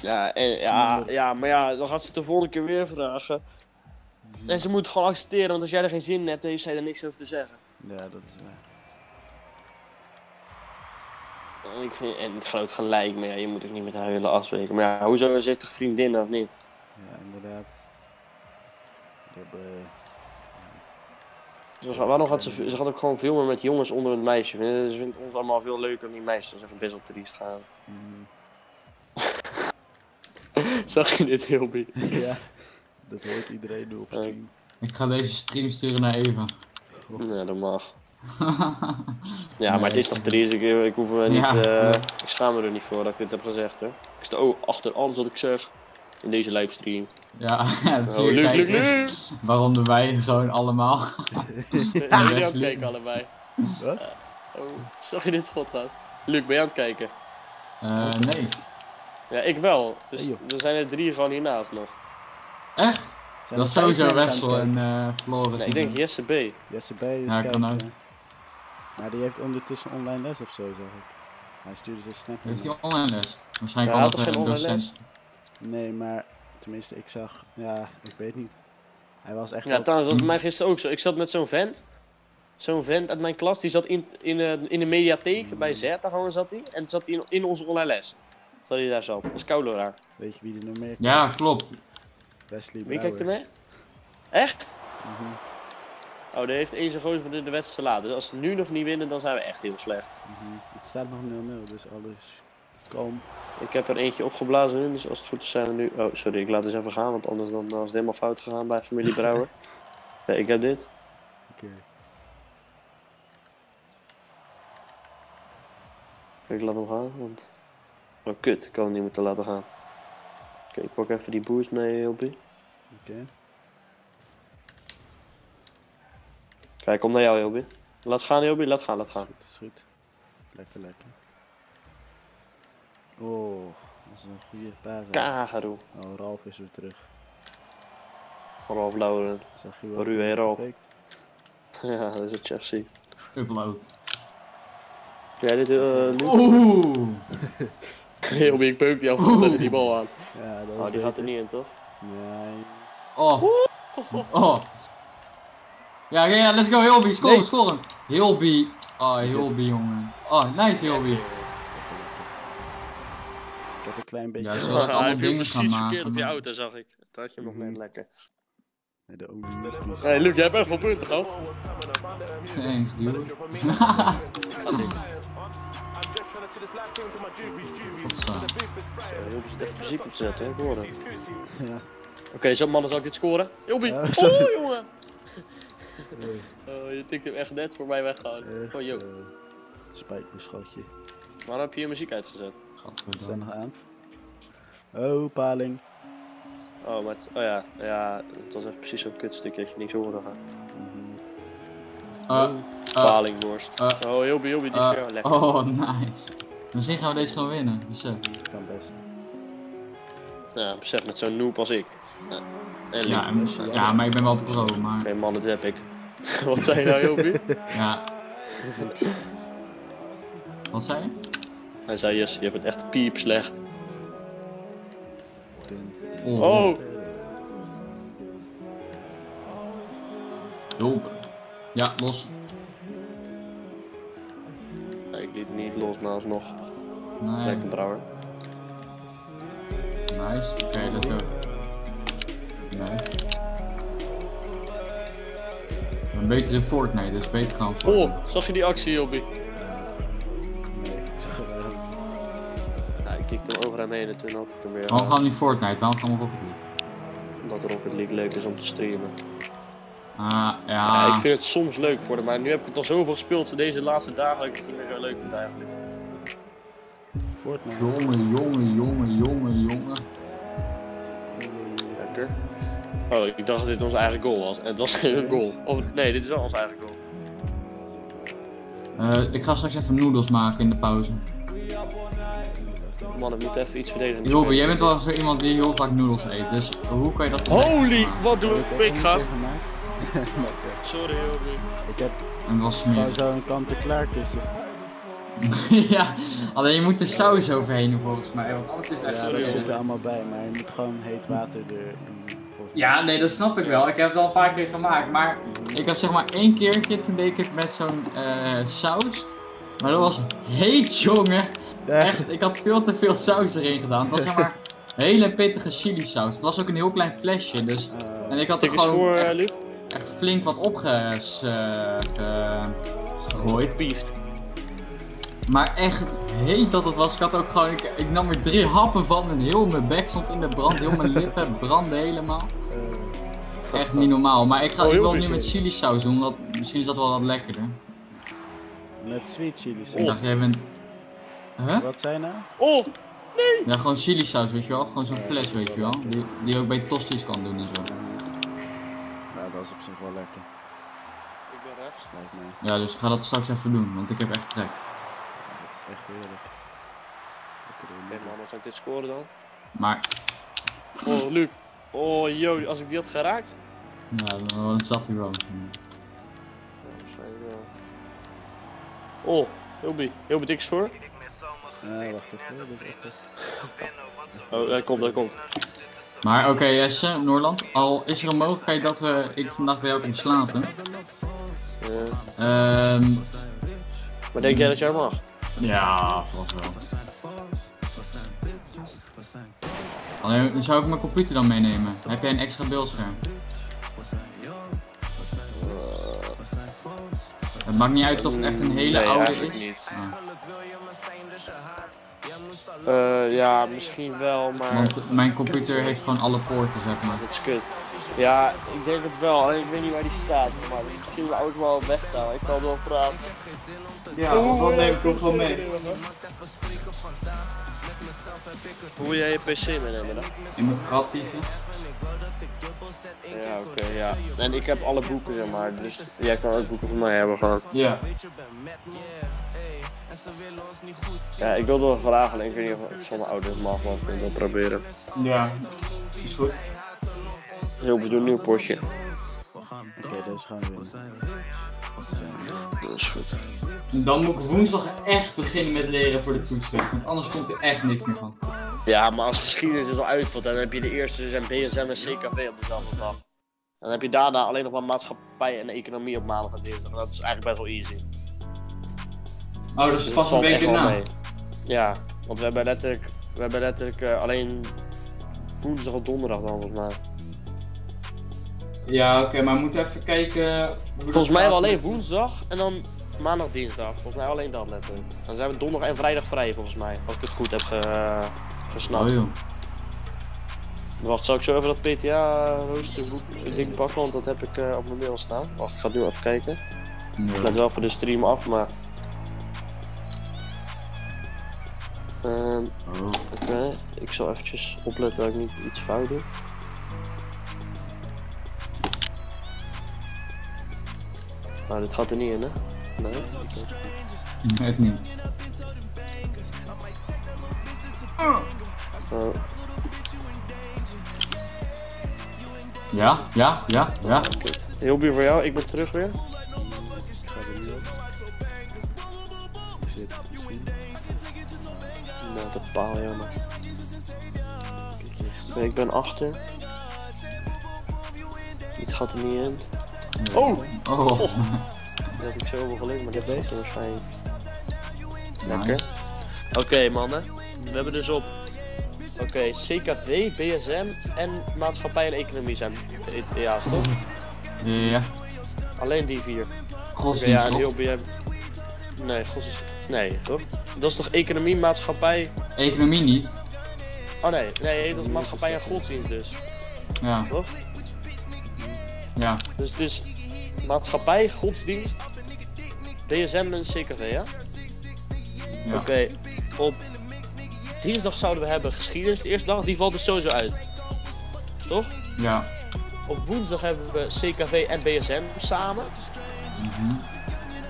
Speaker 2: Ja, en, ja, ja, maar ja, dan gaat ze de volgende keer weer vragen. En ze moet gewoon accepteren, want als jij er geen zin in hebt, dan heeft zij er niks over te zeggen.
Speaker 1: Ja, dat is waar.
Speaker 2: Ik vind, en het groot gelijk, maar ja, je moet ook niet met haar willen afspreken. Maar ja, hoezo, ze heeft toch vriendinnen of niet?
Speaker 1: Ja, inderdaad. Die hebben...
Speaker 2: Ze gaat, waarom gaat ze, ze gaat ook gewoon veel meer met jongens onder het meisje. Ze ze vindt ons allemaal veel leuker dan die meisjes. Dat is echt best wel triest gaan.
Speaker 1: mm,
Speaker 2: Zag je dit, Hilby?
Speaker 1: ja, dat hoort iedereen nu op stream.
Speaker 3: Ik ga deze stream sturen naar Eva.
Speaker 2: Nee, dat mag. Ja, maar het is toch triest. Ik, ik hoef me niet...
Speaker 3: Ja,
Speaker 2: eh. Ik schaam me er niet voor dat ik dit heb gezegd, hè. Ik sta ook achter alles wat ik zeg in deze livestream.
Speaker 3: Ja,
Speaker 2: Oh,
Speaker 3: vier
Speaker 2: Luc, Luc,
Speaker 3: kijkers.
Speaker 2: Luc!
Speaker 3: Waaronder wij gewoon allemaal.
Speaker 2: Jullie aan het kijken allebei.
Speaker 1: Wat?
Speaker 2: Oh, zag je dit schot gaat? Luc, ben je aan het kijken?
Speaker 3: Eh, nee.
Speaker 2: Ja, ik wel. Dus
Speaker 1: Hey,
Speaker 2: er zijn er drie gewoon hiernaast nog.
Speaker 3: Echt?
Speaker 1: Zijn
Speaker 3: Dat is
Speaker 1: er
Speaker 3: sowieso Wessel en eh Floris.
Speaker 2: Nee, ik denk Jesse B.
Speaker 1: Jesse B is
Speaker 3: Ja, kan ook.
Speaker 1: Maar die heeft ondertussen online les of zo, zeg ik. Hij stuurde zijn snap.
Speaker 3: Heeft hij online les?
Speaker 2: Ja,
Speaker 3: Waarschijnlijk
Speaker 2: hij
Speaker 3: al
Speaker 2: had toch
Speaker 3: dat
Speaker 2: geen
Speaker 3: een
Speaker 2: online
Speaker 3: docent.
Speaker 1: Nee, maar tenminste, ik zag. Ja, ik weet niet. Hij was echt.
Speaker 2: Ja,
Speaker 1: wat-
Speaker 2: trouwens, dat was mij gisteren ook zo. Ik zat met zo'n vent. Zo'n vent uit mijn klas, die zat in, in, eh, in de mediatheek bij Z, daar gewoon zat hij. En zat hij in, in onze online les. Zat hij daar zo. Dat is koude.
Speaker 1: Weet je wie er nog meer
Speaker 3: Ja, klopt.
Speaker 1: Wesley
Speaker 2: Wie kijkt er mee? Echt?
Speaker 1: Mhm.
Speaker 2: Oh, die heeft één zijn goal van de, wedstrijd verlaten. Dus als we nu nog niet winnen, dan zijn we echt heel slecht.
Speaker 1: Mhm. Het staat nog 0-0, dus alles kalm.
Speaker 2: Ik heb er eentje opgeblazen nu, dus als het goed is zijn we nu... Oh, sorry, ik laat eens even gaan, want anders dan, dan is het helemaal fout gegaan bij familie Brouwer. Nee, ik heb dit.
Speaker 1: Oké.
Speaker 2: Ik laat hem gaan, want... Oh, kut, ik kan hem niet moeten laten gaan. Oké, ik pak even die boost mee, Hilpie.
Speaker 1: Oké.
Speaker 2: Kijk, kom naar jou, Hilpie. Laat gaan, Hilpie, laat gaan, laat
Speaker 1: Is
Speaker 2: gaan.
Speaker 1: goed, is goed. Lekker, lekker. Oh, dat is een goede paas. hè.
Speaker 2: Kagero.
Speaker 1: Oh, Ralf is weer terug.
Speaker 2: Ralf Lauren.
Speaker 1: Zag je wel?
Speaker 2: Ralf. Ja, dat is het Chelsea.
Speaker 3: Upload.
Speaker 2: Jij dit, eh Luc?
Speaker 3: Oeh!
Speaker 2: Hilpie, ik peuk die af tegen die bal aan.
Speaker 1: Ja, dat
Speaker 2: Oh,
Speaker 1: is
Speaker 2: die gaat er niet in, toch?
Speaker 1: Nee.
Speaker 3: Oh. Oh. Ja, ja, ja, let's go, Hilby. Scoren,
Speaker 1: Nee.
Speaker 3: scoren. Hilby. Oh? Hilby, jongen. Oh, nice, Hilby.
Speaker 1: Ik heb een klein beetje...
Speaker 3: Ja,
Speaker 1: Ja,
Speaker 3: zo- ik allemaal
Speaker 2: hij viel
Speaker 3: dingen gaan
Speaker 2: precies verkeerd
Speaker 3: maken,
Speaker 2: op je auto, zag ik. Toen had je hem nog net lekker.
Speaker 1: de olie
Speaker 2: hey, Luc, jij hebt echt wel punten gehad.
Speaker 3: Thanks, dude.
Speaker 2: Hilpie zit echt muziek op te zetten, hè, ik hoor.
Speaker 1: Ja.
Speaker 2: Oké, zo mannen, zal ik dit scoren?
Speaker 1: Ja,
Speaker 2: oh, jongen!
Speaker 1: Eh,
Speaker 2: Oh, je tikt hem echt net voor mij weggehouden.
Speaker 1: echt,
Speaker 2: Oh, joh.
Speaker 1: eh, spijt me, schatje.
Speaker 2: Waarom heb je je muziek uitgezet?
Speaker 1: Het staat
Speaker 3: Gadverdamme.
Speaker 1: nog aan. Oh, paling.
Speaker 2: Oh, maar het, oh ja, ja, het was even precies zo'n kutstukje dat je niks hoorde gaan.
Speaker 1: Mhm.
Speaker 3: Eh, eh,
Speaker 2: Palingworst.
Speaker 3: eh,
Speaker 2: oh, Hilpie, die is weer lekker.
Speaker 3: oh, nice. Misschien gaan we deze gewoon winnen. Besef.
Speaker 1: Kan best.
Speaker 2: Ja, besef met zo'n noob als ik. Ja. En.
Speaker 3: Ja, en- ja, maar ik ben wel pro, maar
Speaker 2: Geen man, dat heb ik. Wat zei je nou, Hilpie?
Speaker 3: ja. Wat zei je?
Speaker 2: Hij zei, yes, je hebt het echt piep slecht.
Speaker 3: Oh.
Speaker 2: Oh.
Speaker 3: Ja, los.
Speaker 2: Nee, ik liet niet los, maar alsnog.
Speaker 3: Nee.
Speaker 2: Lekker brouwer.
Speaker 3: Nice. Oké, let's go. Nee. Een beter in Fortnite, dus beter gaan voor.
Speaker 2: Oh, zag je die actie, Hilpie?
Speaker 1: Nee, ik zag.
Speaker 2: Ja, ik tikte hem over hem heen en toen had ik hem weer.
Speaker 3: Waarom gaan we niet Fortnite? Waarom gaan we Rocket League?
Speaker 2: Omdat Rocket League leuk is om te streamen.
Speaker 3: Ah,
Speaker 2: Ja,
Speaker 3: ja.
Speaker 2: ik vind het soms leuk voor hem, maar nu heb ik het al zoveel gespeeld deze laatste dagen dat ik het niet meer zo leuk vind eigenlijk.
Speaker 1: Fortnite.
Speaker 3: Jongen, jongen, jongen, jongen, jongen.
Speaker 2: Lekker. Oh, ik dacht dat dit onze eigen goal was. En het was geen goal. Of nee, dit is wel onze eigen goal.
Speaker 3: Eh, ik ga straks even noedels maken in de pauze.
Speaker 2: Man, ik moet even iets verdedigen.
Speaker 3: Jobe, jij bent wel zo iemand die heel vaak noedels eet, dus hoe kan je dat
Speaker 2: Holy, wat doe ik?
Speaker 1: ik
Speaker 2: Pik gast. Sorry, Hilbie.
Speaker 1: Ik heb
Speaker 3: En was
Speaker 1: gewoon
Speaker 3: smerig.
Speaker 1: zo een kant-en-klaar kussen.
Speaker 3: ja, alleen je moet er saus overheen doen volgens mij, want anders is het echt
Speaker 1: Ja,
Speaker 3: zo
Speaker 1: dat zit er allemaal bij, maar je moet gewoon heet water erin.
Speaker 3: Ja, nee, dat snap ik wel. Ik heb het al een paar keer gemaakt, maar ik heb zeg maar één keertje, toen deed ik het met zo'n eh, saus. Maar dat was heet, jongen. Echt, ik had veel te veel saus erin gedaan. Het was zeg maar hele pittige chili saus. Het was ook een heel klein flesje, dus...
Speaker 1: Eh,
Speaker 3: En ik had er gewoon
Speaker 2: voor, eh,
Speaker 3: echt,
Speaker 2: Luc.
Speaker 3: echt flink wat opgegooid.
Speaker 2: Pieft.
Speaker 3: Maar echt heet dat het was. Ik had ook gewoon, ik, ik nam er drie happen van en heel mijn bek stond in de brand. Heel mijn lippen brandden helemaal.
Speaker 1: eh,
Speaker 3: Echt niet normaal. Maar ik, ga,
Speaker 2: Oh,
Speaker 3: ik wil het nu
Speaker 2: bijzonder.
Speaker 3: met chili saus doen, want misschien is dat wel wat lekkerder.
Speaker 1: met sweet chili
Speaker 3: Ik
Speaker 1: saus.
Speaker 3: dacht, jij bent... Huh?
Speaker 1: Wat zijn nou?
Speaker 2: Oh,
Speaker 3: Ja, gewoon chili saus, weet je wel. Gewoon zo'n fles, weet je wel. Die, die ook bij tosties kan doen en zo.
Speaker 1: Nou, dat is op zich wel lekker,
Speaker 2: ik ben rechts.
Speaker 3: Ja, dus ik ga dat straks even doen, want ik heb echt trek.
Speaker 1: Dat echt heerlijk.
Speaker 2: Oké
Speaker 1: heerlijk.
Speaker 2: man, dan zal ik dit scoren dan.
Speaker 3: Maar,
Speaker 2: Oh, Luc. Oh, yo, als ik die had geraakt.
Speaker 3: ja, dan zat hij wel.
Speaker 2: Ja, waarschijnlijk wel. Oh. Hilbie, tik eens voor.
Speaker 1: Nee, wacht even, dat is even.
Speaker 2: Oh, daar komt, daar komt.
Speaker 3: Maar oké, Jesse, Noorland. Al is er een mogelijkheid dat we, ik vandaag bij jou kan slapen.
Speaker 2: Ja.
Speaker 3: Ehm
Speaker 2: Maar denk jij dat jij mag?
Speaker 3: Ja, volgens wel. Alleen, zou ik mijn computer dan meenemen? Heb jij een extra beeldscherm? Het maakt niet uit of het echt een hele
Speaker 2: Nee,
Speaker 3: oude is.
Speaker 2: niet.
Speaker 3: Ah.
Speaker 2: Eh, ja, misschien wel, maar
Speaker 3: Want mijn computer heeft gewoon alle poorten, zeg maar.
Speaker 2: dat is kut. Ja, ik denk het wel, alleen ik weet niet waar die staat. Maar misschien de auto wel weggaan. Ik kan wel vragen.
Speaker 3: Ja, wel neem ik gewoon mee.
Speaker 2: Hoe wil jij je PC meenemen dan?
Speaker 3: In mijn creatieve.
Speaker 2: Ja, oké, ja. En ik heb alle boeken, zeg maar. Dus jij kan ook boeken van mij hebben gewoon.
Speaker 3: Ja.
Speaker 2: Ja, ik wilde wel vragen, alleen ik weet niet of het van mijn ouders mag, maar ik wil het wel proberen.
Speaker 3: Ja. Is goed.
Speaker 2: Heel bedoel nieuw potje.
Speaker 1: Oké, dat is gewoon winnen.
Speaker 2: Dat is goed.
Speaker 3: Dan moet ik woensdag echt beginnen met leren voor de toetsweg. Want anders komt er echt niks meer van.
Speaker 2: Ja, maar als geschiedenis is al uitvalt, dan heb je de eerste zijn BSM en CKV op dezelfde dag. Dan heb je daarna alleen nog maar maatschappij en economie op maandag en dinsdag. En dat is eigenlijk best wel easy.
Speaker 3: Oh, dus
Speaker 2: Dus
Speaker 3: pas
Speaker 2: dat
Speaker 3: een week
Speaker 2: mee. Ja, want we hebben letterlijk, we hebben letterlijk eh, alleen woensdag of donderdag dan volgens mij.
Speaker 3: Ja, oké, maar we moeten even kijken.
Speaker 2: Volgens mij alleen woensdag en dan maandag, dinsdag. Volgens mij alleen dat letterlijk. Dan zijn we donderdag en vrijdag vrij volgens mij. Als ik het goed heb ge, gesnapt.
Speaker 3: Oh joh.
Speaker 2: Wacht, zal ik zo even dat PTA roosterboek ding pakken, want dat heb ik eh, op mijn mail staan. Wacht, ik ga het nu even kijken. Ik let wel voor de stream af, maar... Ehm,
Speaker 3: Oh.
Speaker 2: Oké, ik zal eventjes opletten dat ik niet iets fout doe. Nou, dit gaat er niet in, hè? Nee? Oké.
Speaker 3: Het niet.
Speaker 2: Oh,
Speaker 3: Ja, ja, ja, ja.
Speaker 2: kut. Heel bier voor jou, ik ben terug weer.
Speaker 1: Ik.
Speaker 2: Nou, dat paal jammer. Nee, ik ben achter. Dit gaat er niet in. Oh!
Speaker 3: Oh.
Speaker 2: Dat had ik zo wel gelezen, maar dit er waarschijnlijk.
Speaker 3: Nice.
Speaker 2: Lekker. Oké mannen, we hebben dus op Oké, CKV, BSM en maatschappij en economie zijn ETA's, toch?
Speaker 3: Ja.
Speaker 2: Alleen die vier.
Speaker 3: Godsdienst.
Speaker 2: ja, en
Speaker 3: toch?
Speaker 2: heel BM. Nee, godsdienst. Nee, toch? Dat is toch economie, maatschappij.
Speaker 3: Economie niet.
Speaker 2: Oh nee, nee, dat is maatschappij en godsdienst dus,
Speaker 3: Ja.
Speaker 2: toch?
Speaker 3: Ja.
Speaker 2: Dus het is maatschappij, godsdienst, BSM en CKV, ja?
Speaker 3: Ja.
Speaker 2: Oké, op dinsdag zouden we hebben geschiedenis, de eerste dag, die valt dus sowieso uit. Toch?
Speaker 3: Ja.
Speaker 2: Op woensdag hebben we CKV en BSM samen.
Speaker 3: Mhm.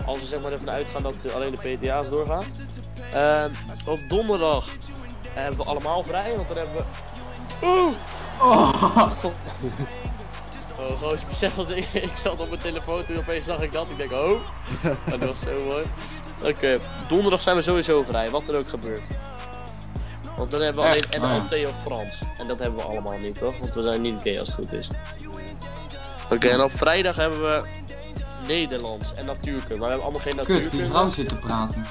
Speaker 2: Als we zeg maar ervan uitgaan dat alleen de PTA's doorgaan. Ehm, op donderdag hebben we allemaal vrij, want dan hebben we... Oeh!
Speaker 3: Oh.
Speaker 2: Oh, gewoon besef dat ik, ik zat op mijn telefoon toen opeens zag ik dat. Ik denk, oh, dat was zo mooi. Oké, donderdag zijn we sowieso vrij, wat er ook gebeurt. Want dan hebben we alleen. NLT of Frans. En dat hebben we allemaal niet, toch? Want we zijn niet gay als het goed is. Oké, en op vrijdag hebben we Nederlands en natuurkunde. Maar we hebben allemaal geen
Speaker 3: Kut, die
Speaker 2: natuurkunde.
Speaker 3: vrouw zit te praten.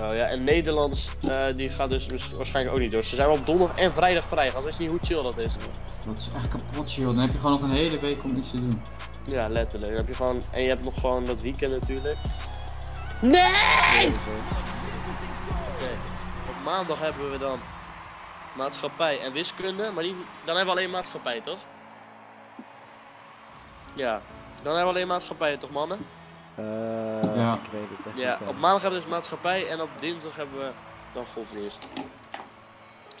Speaker 2: Oh ja, en Nederlands, eh, die gaat dus waarsch- waarschijnlijk ook niet door. Ze zijn wel op donderdag en vrijdag vrij. Dat is niet hoe chill dat is.
Speaker 3: Dat is echt kapot, joh. Dan heb je gewoon nog een hele week om iets te doen.
Speaker 2: Ja, letterlijk. Dan heb je gewoon, en je hebt nog gewoon dat weekend natuurlijk. Nee! Oké, Op maandag hebben we dan maatschappij en wiskunde. Maar die, dan hebben we alleen maatschappij, toch? Ja, dan hebben we alleen maatschappij, toch mannen?
Speaker 1: Eh,
Speaker 3: Ja.
Speaker 1: Ik weet het echt
Speaker 2: Ja,
Speaker 1: niet.
Speaker 2: op maandag hebben we dus maatschappij en op dinsdag hebben we dan godsdienst.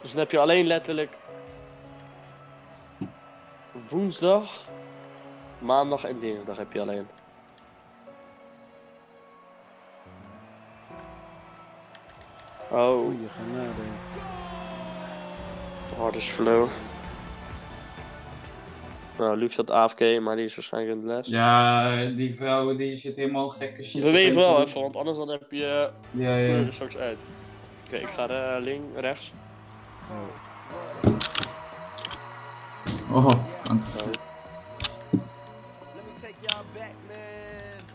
Speaker 2: Dus dan heb je alleen letterlijk woensdag, maandag en dinsdag heb je alleen. Oh,
Speaker 1: Goeie genade.
Speaker 2: hard is flow. Nou, Luc staat AFK, maar die is waarschijnlijk in de les.
Speaker 3: Ja, die vrouw die zit helemaal gekke shit.
Speaker 2: Beweeg wel even, want anders dan heb je
Speaker 3: Ja, ja.
Speaker 2: er straks uit. Oké, ik ga uh, link, rechts.
Speaker 3: Oh, dank
Speaker 2: Oh.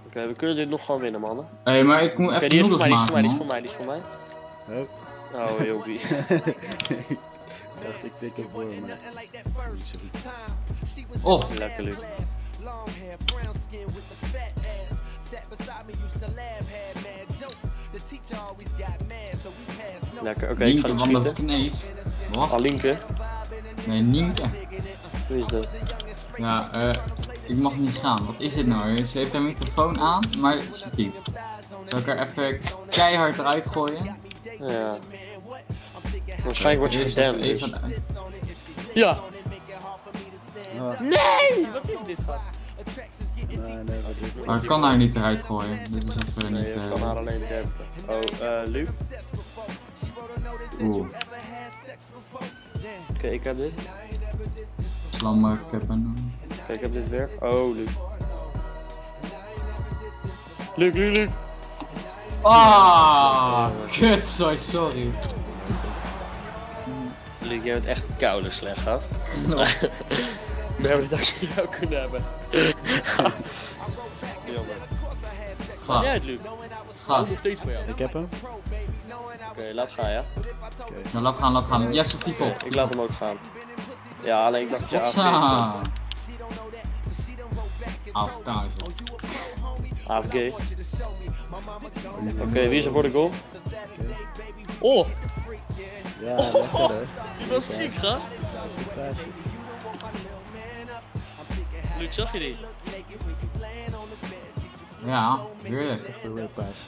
Speaker 2: Oké, we kunnen dit nog gewoon winnen, mannen.
Speaker 3: Hé, maar ik moet even
Speaker 2: die is voor
Speaker 3: noedels
Speaker 2: mij, die is voor mij,
Speaker 3: maken,
Speaker 2: die is voor mij, die is voor mij.
Speaker 1: Oh,
Speaker 2: Oh, Jopie.
Speaker 1: ik dacht ik tik hem voor me. Sorry.
Speaker 3: Oh,
Speaker 2: Lekker, Luc. Lekker, oké, ik ga
Speaker 3: de
Speaker 2: schieten.
Speaker 3: Kneef. Wat?
Speaker 2: Alinke,
Speaker 3: Nee, Nienke.
Speaker 2: wie is dat?
Speaker 3: Ja, eh, ik mag niet gaan. Wat is dit nou? Ze heeft haar microfoon aan, maar ze typt. Zal ik er even keihard eruit gooien?
Speaker 2: Ja. Waarschijnlijk wordt ze
Speaker 3: even-
Speaker 2: dus.
Speaker 3: even-
Speaker 2: Ja!
Speaker 1: Ah,
Speaker 2: Nee! Wat is dit, gast?
Speaker 1: nee, nee,
Speaker 3: Maar ik kan haar niet eruit gooien. Dit is even
Speaker 2: Nee,
Speaker 3: niet...
Speaker 2: je kan haar alleen dempen. Oh, eh, Luc?
Speaker 3: Oeh,
Speaker 2: Oké, ik heb dit.
Speaker 3: slammer, ik heb een...
Speaker 2: Oké, ik heb dit weer. Oh, Luc. Luc, Luc, Luc!
Speaker 3: Ah, kut, sorry, sorry.
Speaker 2: Luc, jij bent echt koude slecht, gast. We hebben dit ook jou kunnen hebben. Jammer.
Speaker 3: Ga
Speaker 2: jij het, Luc?
Speaker 3: ga.
Speaker 2: Nog steeds voor jou.
Speaker 1: Ik heb hem.
Speaker 2: Oké, laat gaan, ja.
Speaker 3: Nou, laat gaan, laat gaan. Yes.
Speaker 2: Ik laat hem ook gaan. Ja, alleen ik dacht dat je.
Speaker 3: Afkaas.
Speaker 2: AFK. Oké, wie is er voor de goal? Oh,
Speaker 1: Ja, lekker hè.
Speaker 2: die was ziek, gast. Luc, zag je die?
Speaker 3: Ja, heerlijk.
Speaker 1: Echt een paas.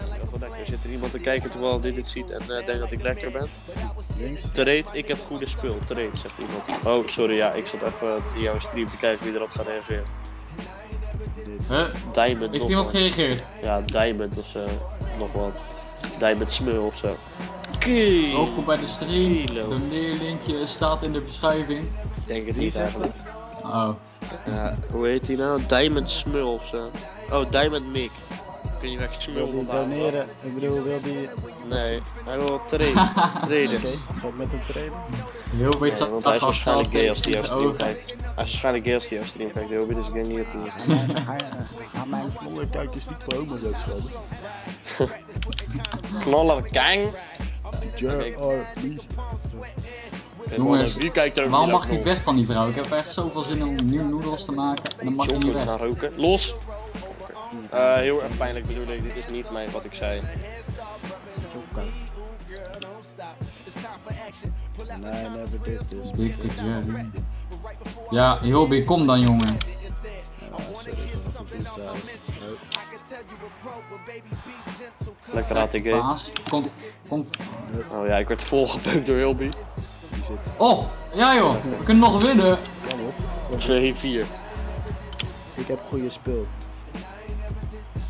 Speaker 2: Wel lekker. Er zit er iemand te kijken terwijl dit dit ziet en eh, denkt dat ik lekker ben.
Speaker 1: Links.
Speaker 2: Tereed, ik heb goede spul. Tereed, zegt iemand. Oh, sorry, ja, ik zat even in jouw stream te kijken wie erop gaat reageren.
Speaker 3: Huh?
Speaker 2: Diamond
Speaker 3: Heeft
Speaker 2: nog
Speaker 3: iemand
Speaker 2: wat.
Speaker 3: gereageerd?
Speaker 2: Ja, Diamond of zo. Nog wat. Diamond Smul of zo. Oké.
Speaker 3: Welkom bij de stream. De leerlinkje staat in de beschrijving.
Speaker 2: Ik denk het
Speaker 1: Wie
Speaker 2: niet
Speaker 1: zegt
Speaker 2: eigenlijk.
Speaker 3: Oh.
Speaker 2: Ja, hoe heet die nou? Diamond Smul of zo. Oh, Diamond Mick. Kun je echt
Speaker 1: Wil
Speaker 2: Smul
Speaker 1: die doneren? Ik bedoel, wil die...
Speaker 2: Nee, hij wil traden. traden.
Speaker 1: Oké, ik met hem trainen?
Speaker 3: Heel
Speaker 2: Nee, want hij is waarschijnlijk gay als hij jouw stream kijkt. Hij is waarschijnlijk gay als hij jouw stream kijkt, Hilby, dus ik denk niet dat hij...
Speaker 1: Ga mijn knollenkijkers niet voor homo's uitschelden.
Speaker 2: Knallen, gang!
Speaker 1: J.R.B.
Speaker 3: Jongens,
Speaker 2: wie kijkt er
Speaker 3: Waarom mag ik niet weg van die vrouw? Ik heb echt zoveel zin om nu noedels te maken en dan mag ik niet weg.
Speaker 2: naar roken. Los! Eh, heel erg pijnlijk bedoel ik, dit is niet mijn wat ik zei.
Speaker 1: Nee, never did this.
Speaker 3: Dikke Jerry. Ja, Hilby, kom dan jongen.
Speaker 2: Lekker ATG.
Speaker 3: Paas. Komt, komt.
Speaker 2: Oh ja, ik werd volgebeukt door Hilby.
Speaker 3: Oh, ja joh, we kunnen nog winnen.
Speaker 1: Kom op.
Speaker 2: 2-4.
Speaker 1: Ik heb goede spul.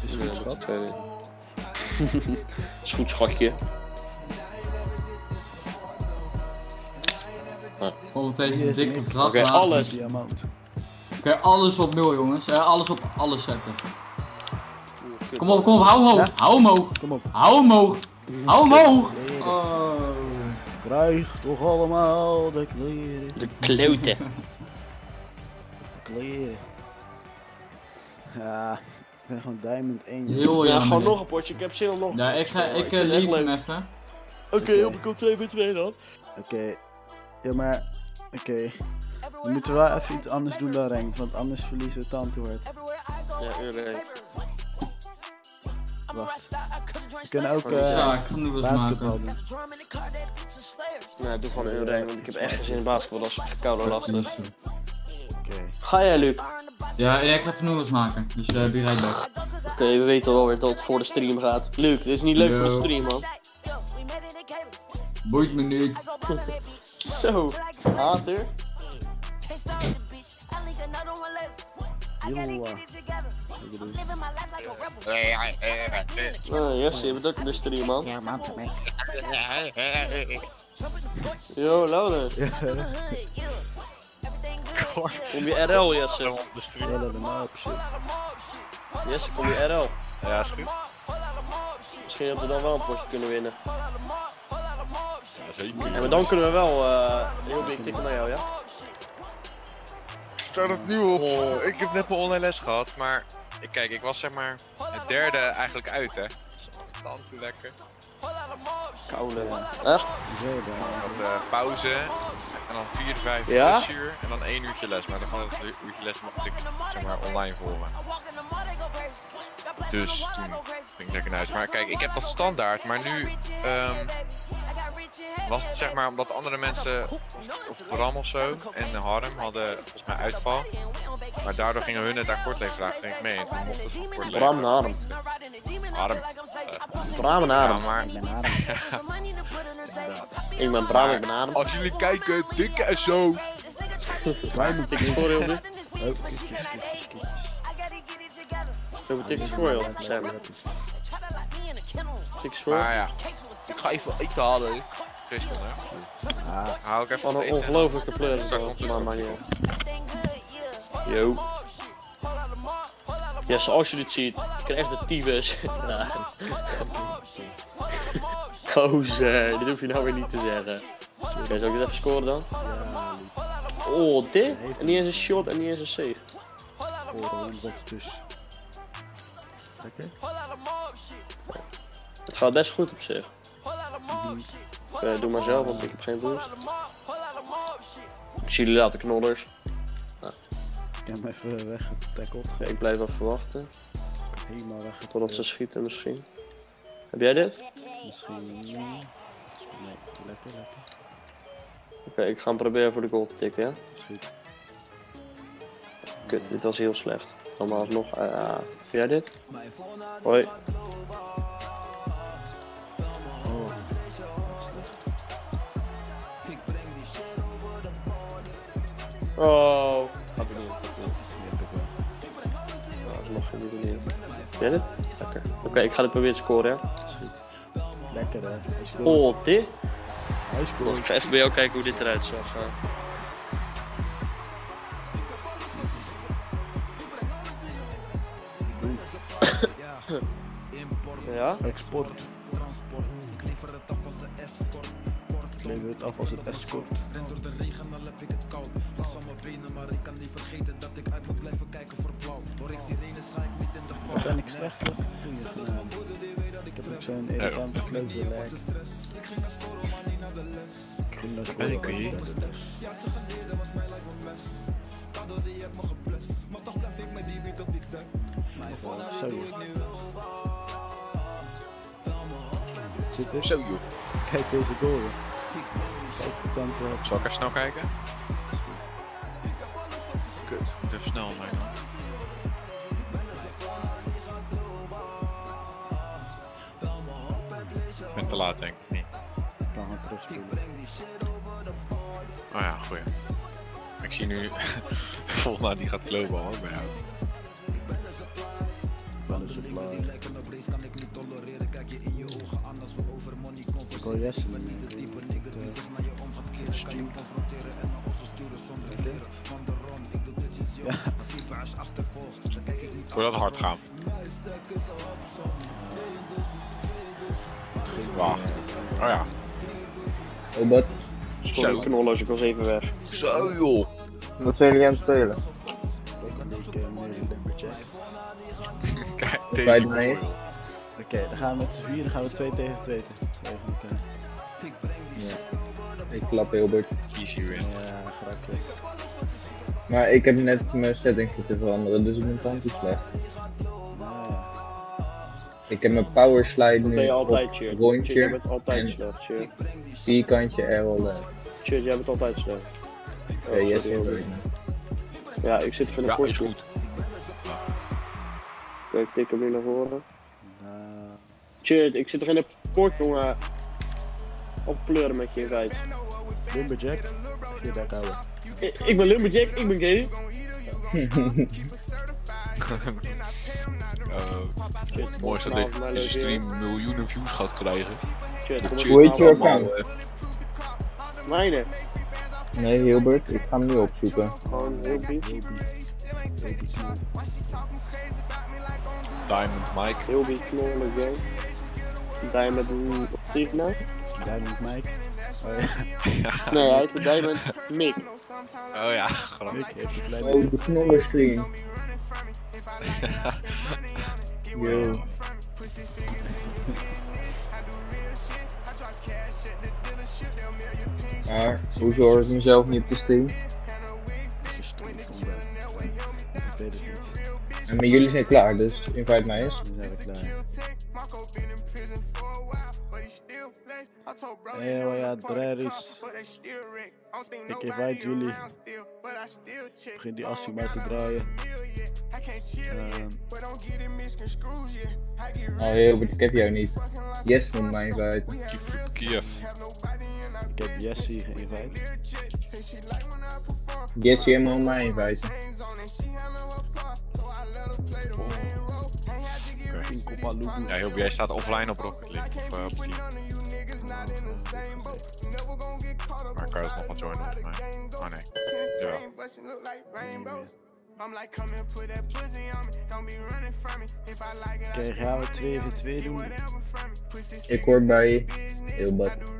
Speaker 1: Is
Speaker 2: Ja,
Speaker 1: goed,
Speaker 2: dat is
Speaker 1: schat.
Speaker 2: is goed, schatje.
Speaker 3: Oh, tegen
Speaker 1: Hier
Speaker 3: een dikke vrachtwagen.
Speaker 2: Oké, alles.
Speaker 1: Diamant.
Speaker 3: Oké, alles op nul jongens. Ja, alles op alles zetten. Kom op, kom op, hou omhoog.
Speaker 1: Ja.
Speaker 3: Hou omhoog.
Speaker 1: Kom op.
Speaker 3: Hou omhoog. Hou omhoog. Oh.
Speaker 1: Krijg toch allemaal de kleren.
Speaker 2: De kloten.
Speaker 1: De kleren. Ja, ik ben gewoon Diamond 1.
Speaker 3: Heel
Speaker 2: Ja,
Speaker 3: jammer.
Speaker 2: gewoon nog een potje. Ik heb zin om nog.
Speaker 3: Ja, ik ga, ik
Speaker 2: het
Speaker 3: leave hem even.
Speaker 2: Oké, Hilby komt 2 bij 2 dan.
Speaker 1: Oké. Ja, maar... Oké. We moeten wel even iets anders doen dan ranked, want anders verliezen we tandwoord.
Speaker 2: Ja, Urek.
Speaker 1: Wacht. We kunnen ook
Speaker 3: Ja, ik ga noedels
Speaker 1: basketbal
Speaker 3: maken.
Speaker 1: doen.
Speaker 2: Nee, doe gewoon Urek, want ik heb echt geen zin in basketbal. Dat is koude lastig.
Speaker 1: Oké.
Speaker 2: Ga jij, Luc?
Speaker 3: Ja, ik ga even noedels maken. Dus eh be right back.
Speaker 2: Oké, we weten wel weer dat het voor de stream gaat. Luc, dit is niet leuk voor de stream, man.
Speaker 3: Boeit me niet.
Speaker 2: Zo, hater. Ah, Jesse, je bent ook in de stream, man. Yo, Laurens. Kom je RL, Jesse?
Speaker 7: de stream.
Speaker 1: Ja, dat op.
Speaker 2: Jesse, kom je RL?
Speaker 7: Ja, is goed.
Speaker 2: Misschien dat we dan wel een potje kunnen winnen.
Speaker 7: Ja, zeker.
Speaker 2: Ja, maar dan kunnen we wel, eh heel big tikken naar jou, ja?
Speaker 7: Staat het nu op? Ik heb net mijn online les gehad, maar ik, kijk, ik was zeg maar het derde eigenlijk uit, hè. Dat is lekker.
Speaker 2: Koude. Echt?
Speaker 1: Zo dan.
Speaker 7: Ik had eh, pauze. En dan 4, 5,
Speaker 2: Ja?
Speaker 7: 6 uur. En dan 1 uurtje les. Maar dan van het uurtje les mocht ik zeg maar online volgen. Dus toen ging ik lekker naar huis. Maar kijk, ik heb dat standaard. Maar nu ehm, was het zeg maar omdat andere mensen, of Bram of zo, en Harm hadden volgens mij uitval. Maar daardoor gingen hun het akkoord leeg vragen. Ging ik mee. En toen mocht het van kort
Speaker 2: Bram en Harm.
Speaker 7: Harm.
Speaker 2: Bram en Harm.
Speaker 7: Ja, maar
Speaker 2: Ik ben Bram, ik ben Harm.
Speaker 7: als jullie kijken, dikke en zo.
Speaker 1: Wij moeten
Speaker 2: Tikjes voor op dit.
Speaker 1: Oh, kietjes.
Speaker 2: Hoeveel tikjes voor op, Sam? Tikjes voor?
Speaker 7: Maar ja, ik ga even eten halen. Twee seconden.
Speaker 1: Ah,
Speaker 7: Haal ik even
Speaker 2: Van
Speaker 7: wat
Speaker 2: een ongelofelijke pleur. Maar maar uit. Yo. Ja, zoals je dit ziet, ik krijg de tyfus. Ja. Gozer, dit hoef je nou weer niet te zeggen. Oké, zal ik dit even scoren dan?
Speaker 1: ja, lief.
Speaker 2: Oh, dit? En niet eens een shot en niet eens een save.
Speaker 1: Een wat dus. Lekker.
Speaker 2: Het gaat best goed op zich. Eh, doe maar zelf, want ik heb geen boost. Ik zie jullie laten knollers.
Speaker 1: Ik heb hem even weggetackled.
Speaker 2: Ja, ik blijf even wachten.
Speaker 1: Helemaal weggetackled.
Speaker 2: Totdat ze schieten misschien. Heb jij dit?
Speaker 1: Misschien... Nee, lekker, lekker.
Speaker 2: Oké, ik ga hem proberen voor de goal te tikken, ja?
Speaker 1: Schiet.
Speaker 2: Kut, dit was heel slecht. Normaal alsnog. eh ah, heb jij dit? Hoi.
Speaker 1: Oh, slecht.
Speaker 2: Oh. Geen idee. Heb jij dit? Lekker. Oké, ik ga dit proberen te scoren?
Speaker 1: Schiet. Lekker hè. Hij scoort.
Speaker 2: Oh, dit?
Speaker 1: Hij
Speaker 2: Ik
Speaker 1: scoort.
Speaker 2: ga even bij jou kijken hoe dit eruit zag. eh. Ja?
Speaker 1: Export. Ik lever het af als een escort. Waar ben ik slecht voor? Goeie genade. Ik heb ook zo'n irritante kleuterlek. Ik
Speaker 7: ben ik hier.
Speaker 1: bij de les. Zo joh. Zit er?
Speaker 7: Zo joh.
Speaker 1: Kijk deze goal. joh. Kijk.
Speaker 7: Zal ik even snel kijken? Kut, moet even snel zijn dan. Ben te laat denk ik niet.
Speaker 1: Ik kan gaan terugspelen.
Speaker 7: Oh ja, goeie. Ik zie nu Volna die gaat kloven al bij jou.
Speaker 1: Supply. Ik hoor Jesse niet meer. Ik, eh, stream. Ja,
Speaker 7: Voor dat hard gaan. Wacht. Oh ja.
Speaker 6: Oh, wat?
Speaker 2: Sorry,
Speaker 7: Zo.
Speaker 2: knollers, ik was even weg.
Speaker 7: Zo joh.
Speaker 6: Wat zijn jullie aan het spelen?
Speaker 1: ik meer in Lumberjack.
Speaker 7: Kijk,
Speaker 6: Bij
Speaker 7: deze
Speaker 6: de mij.
Speaker 1: Oké, dan gaan we met z'n vieren gaan we 2 tegen 2 tegen elkaar.
Speaker 6: Ik klap Hilbert.
Speaker 7: easy win.
Speaker 1: Ja, grappig.
Speaker 6: Maar ik heb net mijn settings zitten veranderen, dus ik ben tand te slecht. Ik heb mijn power slide
Speaker 2: Dat ben
Speaker 6: nu
Speaker 2: je
Speaker 6: op
Speaker 2: altijd, Chert. Chert, jij
Speaker 6: rondje
Speaker 2: bent altijd slecht,
Speaker 6: vierkantje er wel. eh,
Speaker 2: Chert, jij bent altijd slecht.
Speaker 6: Oké, yes.
Speaker 2: Ja, ik zit van een
Speaker 7: Ja, is goed.
Speaker 2: Kijk, ik tik hem nu naar voren.
Speaker 1: Nou,
Speaker 2: Chert, ik zit toch in een port, jongen. Op pleuren met je in feite.
Speaker 1: Lumberjack, je bek houden.
Speaker 2: Ik, ik ben Lumberjack, ik ben gay.
Speaker 7: Eh,
Speaker 2: Chert,
Speaker 7: mooi is dat
Speaker 2: naar
Speaker 7: deze stream miljoenen views gaat krijgen.
Speaker 2: Ik
Speaker 6: Hoe heet je
Speaker 2: vanavond-
Speaker 6: account?
Speaker 7: eh,
Speaker 2: Mijne.
Speaker 6: Nee, Hilbert, ik ga hem nu opzoeken.
Speaker 2: Gewoon
Speaker 1: cool.
Speaker 7: Diamond Mike.
Speaker 2: Die knollen gay. Diamond, ik nou?
Speaker 1: Diamond Mike. Oh ja,
Speaker 2: Nee, hij heet de Diamond Mick.
Speaker 7: Oh ja, grappig.
Speaker 1: ik heb het kleine
Speaker 6: Oh, de knollenstream. Yo. Maar, hoezo hoor ik mezelf niet op de stream? En maar jullie zijn klaar, dus invite mij eens.
Speaker 1: Dan zijn we klaar. Hey, ja, Dreris. Ik invite jullie. Begin die assie maar te draaien. Ehm,
Speaker 6: Oh Hilbert, ik heb jou niet. Yes moet mij invite.
Speaker 7: Kiev.
Speaker 1: Ik heb Jesse geïnvite.
Speaker 6: Yes, je moet mij invite.
Speaker 7: Ja, Hilbert, jij staat offline op Rocket League of uh, op Steam. Maar kan je nog wel joinen volgens mij. Oh nee. Ja.
Speaker 1: Oké, gaan we 2 v 2 doen?
Speaker 6: Ik hoor bij Hilbert.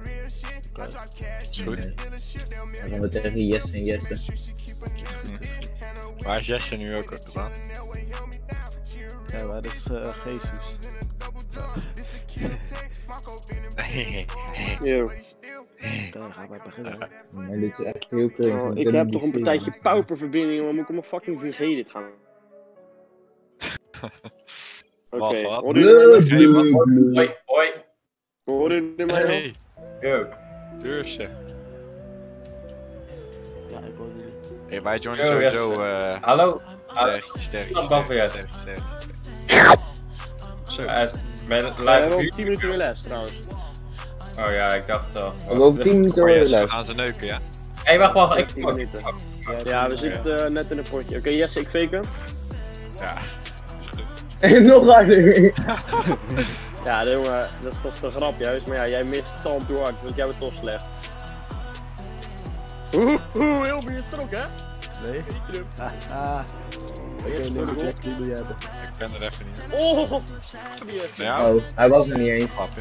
Speaker 7: Is goed.
Speaker 6: Dan gaan we tegen Yes en Jesse.
Speaker 7: Waar is Jesse nu ook gedaan?
Speaker 1: Ja, waar is eh Jesus?
Speaker 2: Yo.
Speaker 1: Oké, gaan we beginnen.
Speaker 6: Maar dit is echt heel crazy.
Speaker 2: Oh, ik heb toch een partijtje pauperverbinding, maar moet ik op mijn fucking VG dit gaan? Oké,
Speaker 7: Wat, wat?
Speaker 3: Hoi, hoi.
Speaker 2: Horen jullie mij? nog?
Speaker 7: Hey,
Speaker 3: Yo.
Speaker 7: Deursje.
Speaker 1: Ja, ik hoorde jullie.
Speaker 7: Hey, wij joinen
Speaker 3: Yo,
Speaker 7: sowieso eh
Speaker 3: Hallo. jij?
Speaker 7: sterretjes, sterretjes, sterretjes. Zo.
Speaker 3: Je
Speaker 2: We hebben
Speaker 3: live
Speaker 2: al
Speaker 3: nu?
Speaker 2: 10 minuten weer les trouwens.
Speaker 3: Oh ja, ik dacht al.
Speaker 6: We hebben over 10 minuten
Speaker 7: Oh yes, we gaan ze neuken, ja?
Speaker 3: Hé, wacht, wacht. Ik
Speaker 2: 10 minuten.
Speaker 1: Jij
Speaker 2: Ja, we zitten eh, net in een potje. Oké, Jesse, ik fake hem.
Speaker 7: Ja. Is goed.
Speaker 6: En nog harder.
Speaker 2: Ja, jongen, dat is toch de grap juist. Maar ja, jij mist tand toe hard, want jij bent toch slecht. Oeh, oeh, heel er ook, hè?
Speaker 1: Nee? Ah, ah. Oké, Jack, die je hebben.
Speaker 7: Ik ben er even niet.
Speaker 2: Oh,
Speaker 7: ja,
Speaker 6: Oh, hij was er niet eens.
Speaker 7: grapje.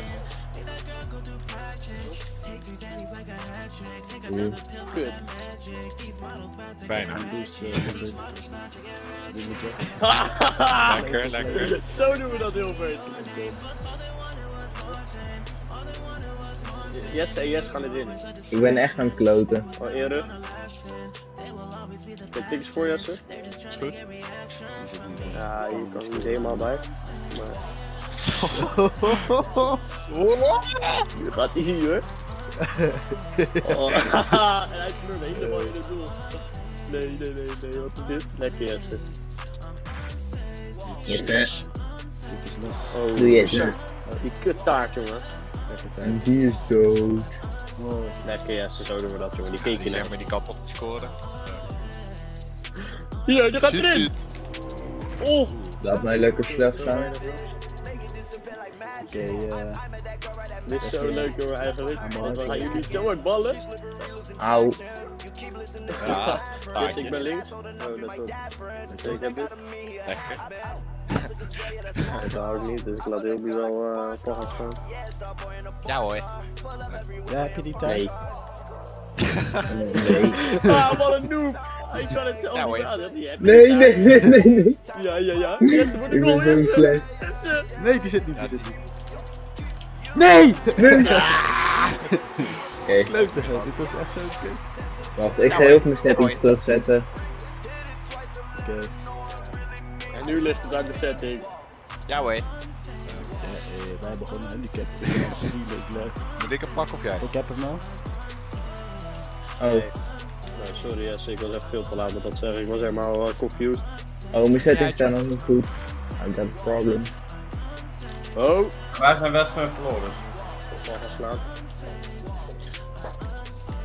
Speaker 2: Kut.
Speaker 7: Bijna.
Speaker 1: Lil Jack.
Speaker 7: Lekker, lekker.
Speaker 2: Zo doen we dat heel veel. Yes en yes gaan het in.
Speaker 6: Ik ben echt aan het kloten.
Speaker 2: Oh, eerder. Heb je tiks voor Jesse?
Speaker 7: Is goed.
Speaker 2: Ja, hier kan ik niet helemaal bij. Maar nu gaat hij zien hoor. Oh, en hij kleurt helemaal in het doel. Nee, nee, nee, nee, wat is dit? Lekker Jesse.
Speaker 6: Yes,
Speaker 1: Dit is los.
Speaker 2: Oh,
Speaker 6: Doe je nu.
Speaker 2: Die kuttaart jongen.
Speaker 6: En die is dood.
Speaker 1: Oh,
Speaker 2: Lekker Jesse, zo doen we dat jongen. Die keek
Speaker 7: Die
Speaker 2: je
Speaker 7: zijn
Speaker 2: net.
Speaker 7: maar die kan toch niet scoren.
Speaker 2: Hier, je gaat erin! Oh!
Speaker 6: Laat mij lekker slecht zijn.
Speaker 1: Oké, eh,
Speaker 2: Dit is zo leuk jongen eigenlijk.
Speaker 1: Ja, man.
Speaker 2: Want gaan jullie zo hard ballen.
Speaker 6: Auw.
Speaker 7: Ja,
Speaker 2: Dus ik ben links. Oh, let op. Ik heb dit.
Speaker 7: Lekker.
Speaker 2: Dat hou ik niet, dus ik laat heel wel uh, gaan.
Speaker 7: Ja hoor.
Speaker 1: ja, heb je die tijd?
Speaker 2: Nee.
Speaker 6: Nee.
Speaker 2: Ah, wat een noob! Ik kan het zelf
Speaker 7: Ja,
Speaker 2: niet
Speaker 7: hoor.
Speaker 2: aan. Die heb je
Speaker 6: Nee, nee, nee, nee, nee.
Speaker 2: Ja, ja, ja.
Speaker 6: Ik ben.
Speaker 2: Eerste.
Speaker 1: Nee, die zit niet, die zit niet. Nee!
Speaker 6: Oké,
Speaker 1: Leuk hè, dit was echt zo kut.
Speaker 6: wacht. Ik ga heel veel mijn settings terugzetten.
Speaker 1: Oké,
Speaker 2: En nu ligt het aan de setting.
Speaker 7: Ja hoor.
Speaker 1: ja, eh, wij hebben gewoon een handicap.
Speaker 7: Moet ik een pak of jij?
Speaker 1: Ik heb hem nou.
Speaker 6: Oh,
Speaker 2: Nee. Nou, sorry Jesse, ik was echt veel te laat met dat zeggen. Ik was helemaal uh, confused.
Speaker 6: oh, mijn settings staan nog niet goed. I got a problem.
Speaker 2: Oh!
Speaker 3: Waar zijn wedstrijden verloren?
Speaker 2: Ik ga gaan slaan.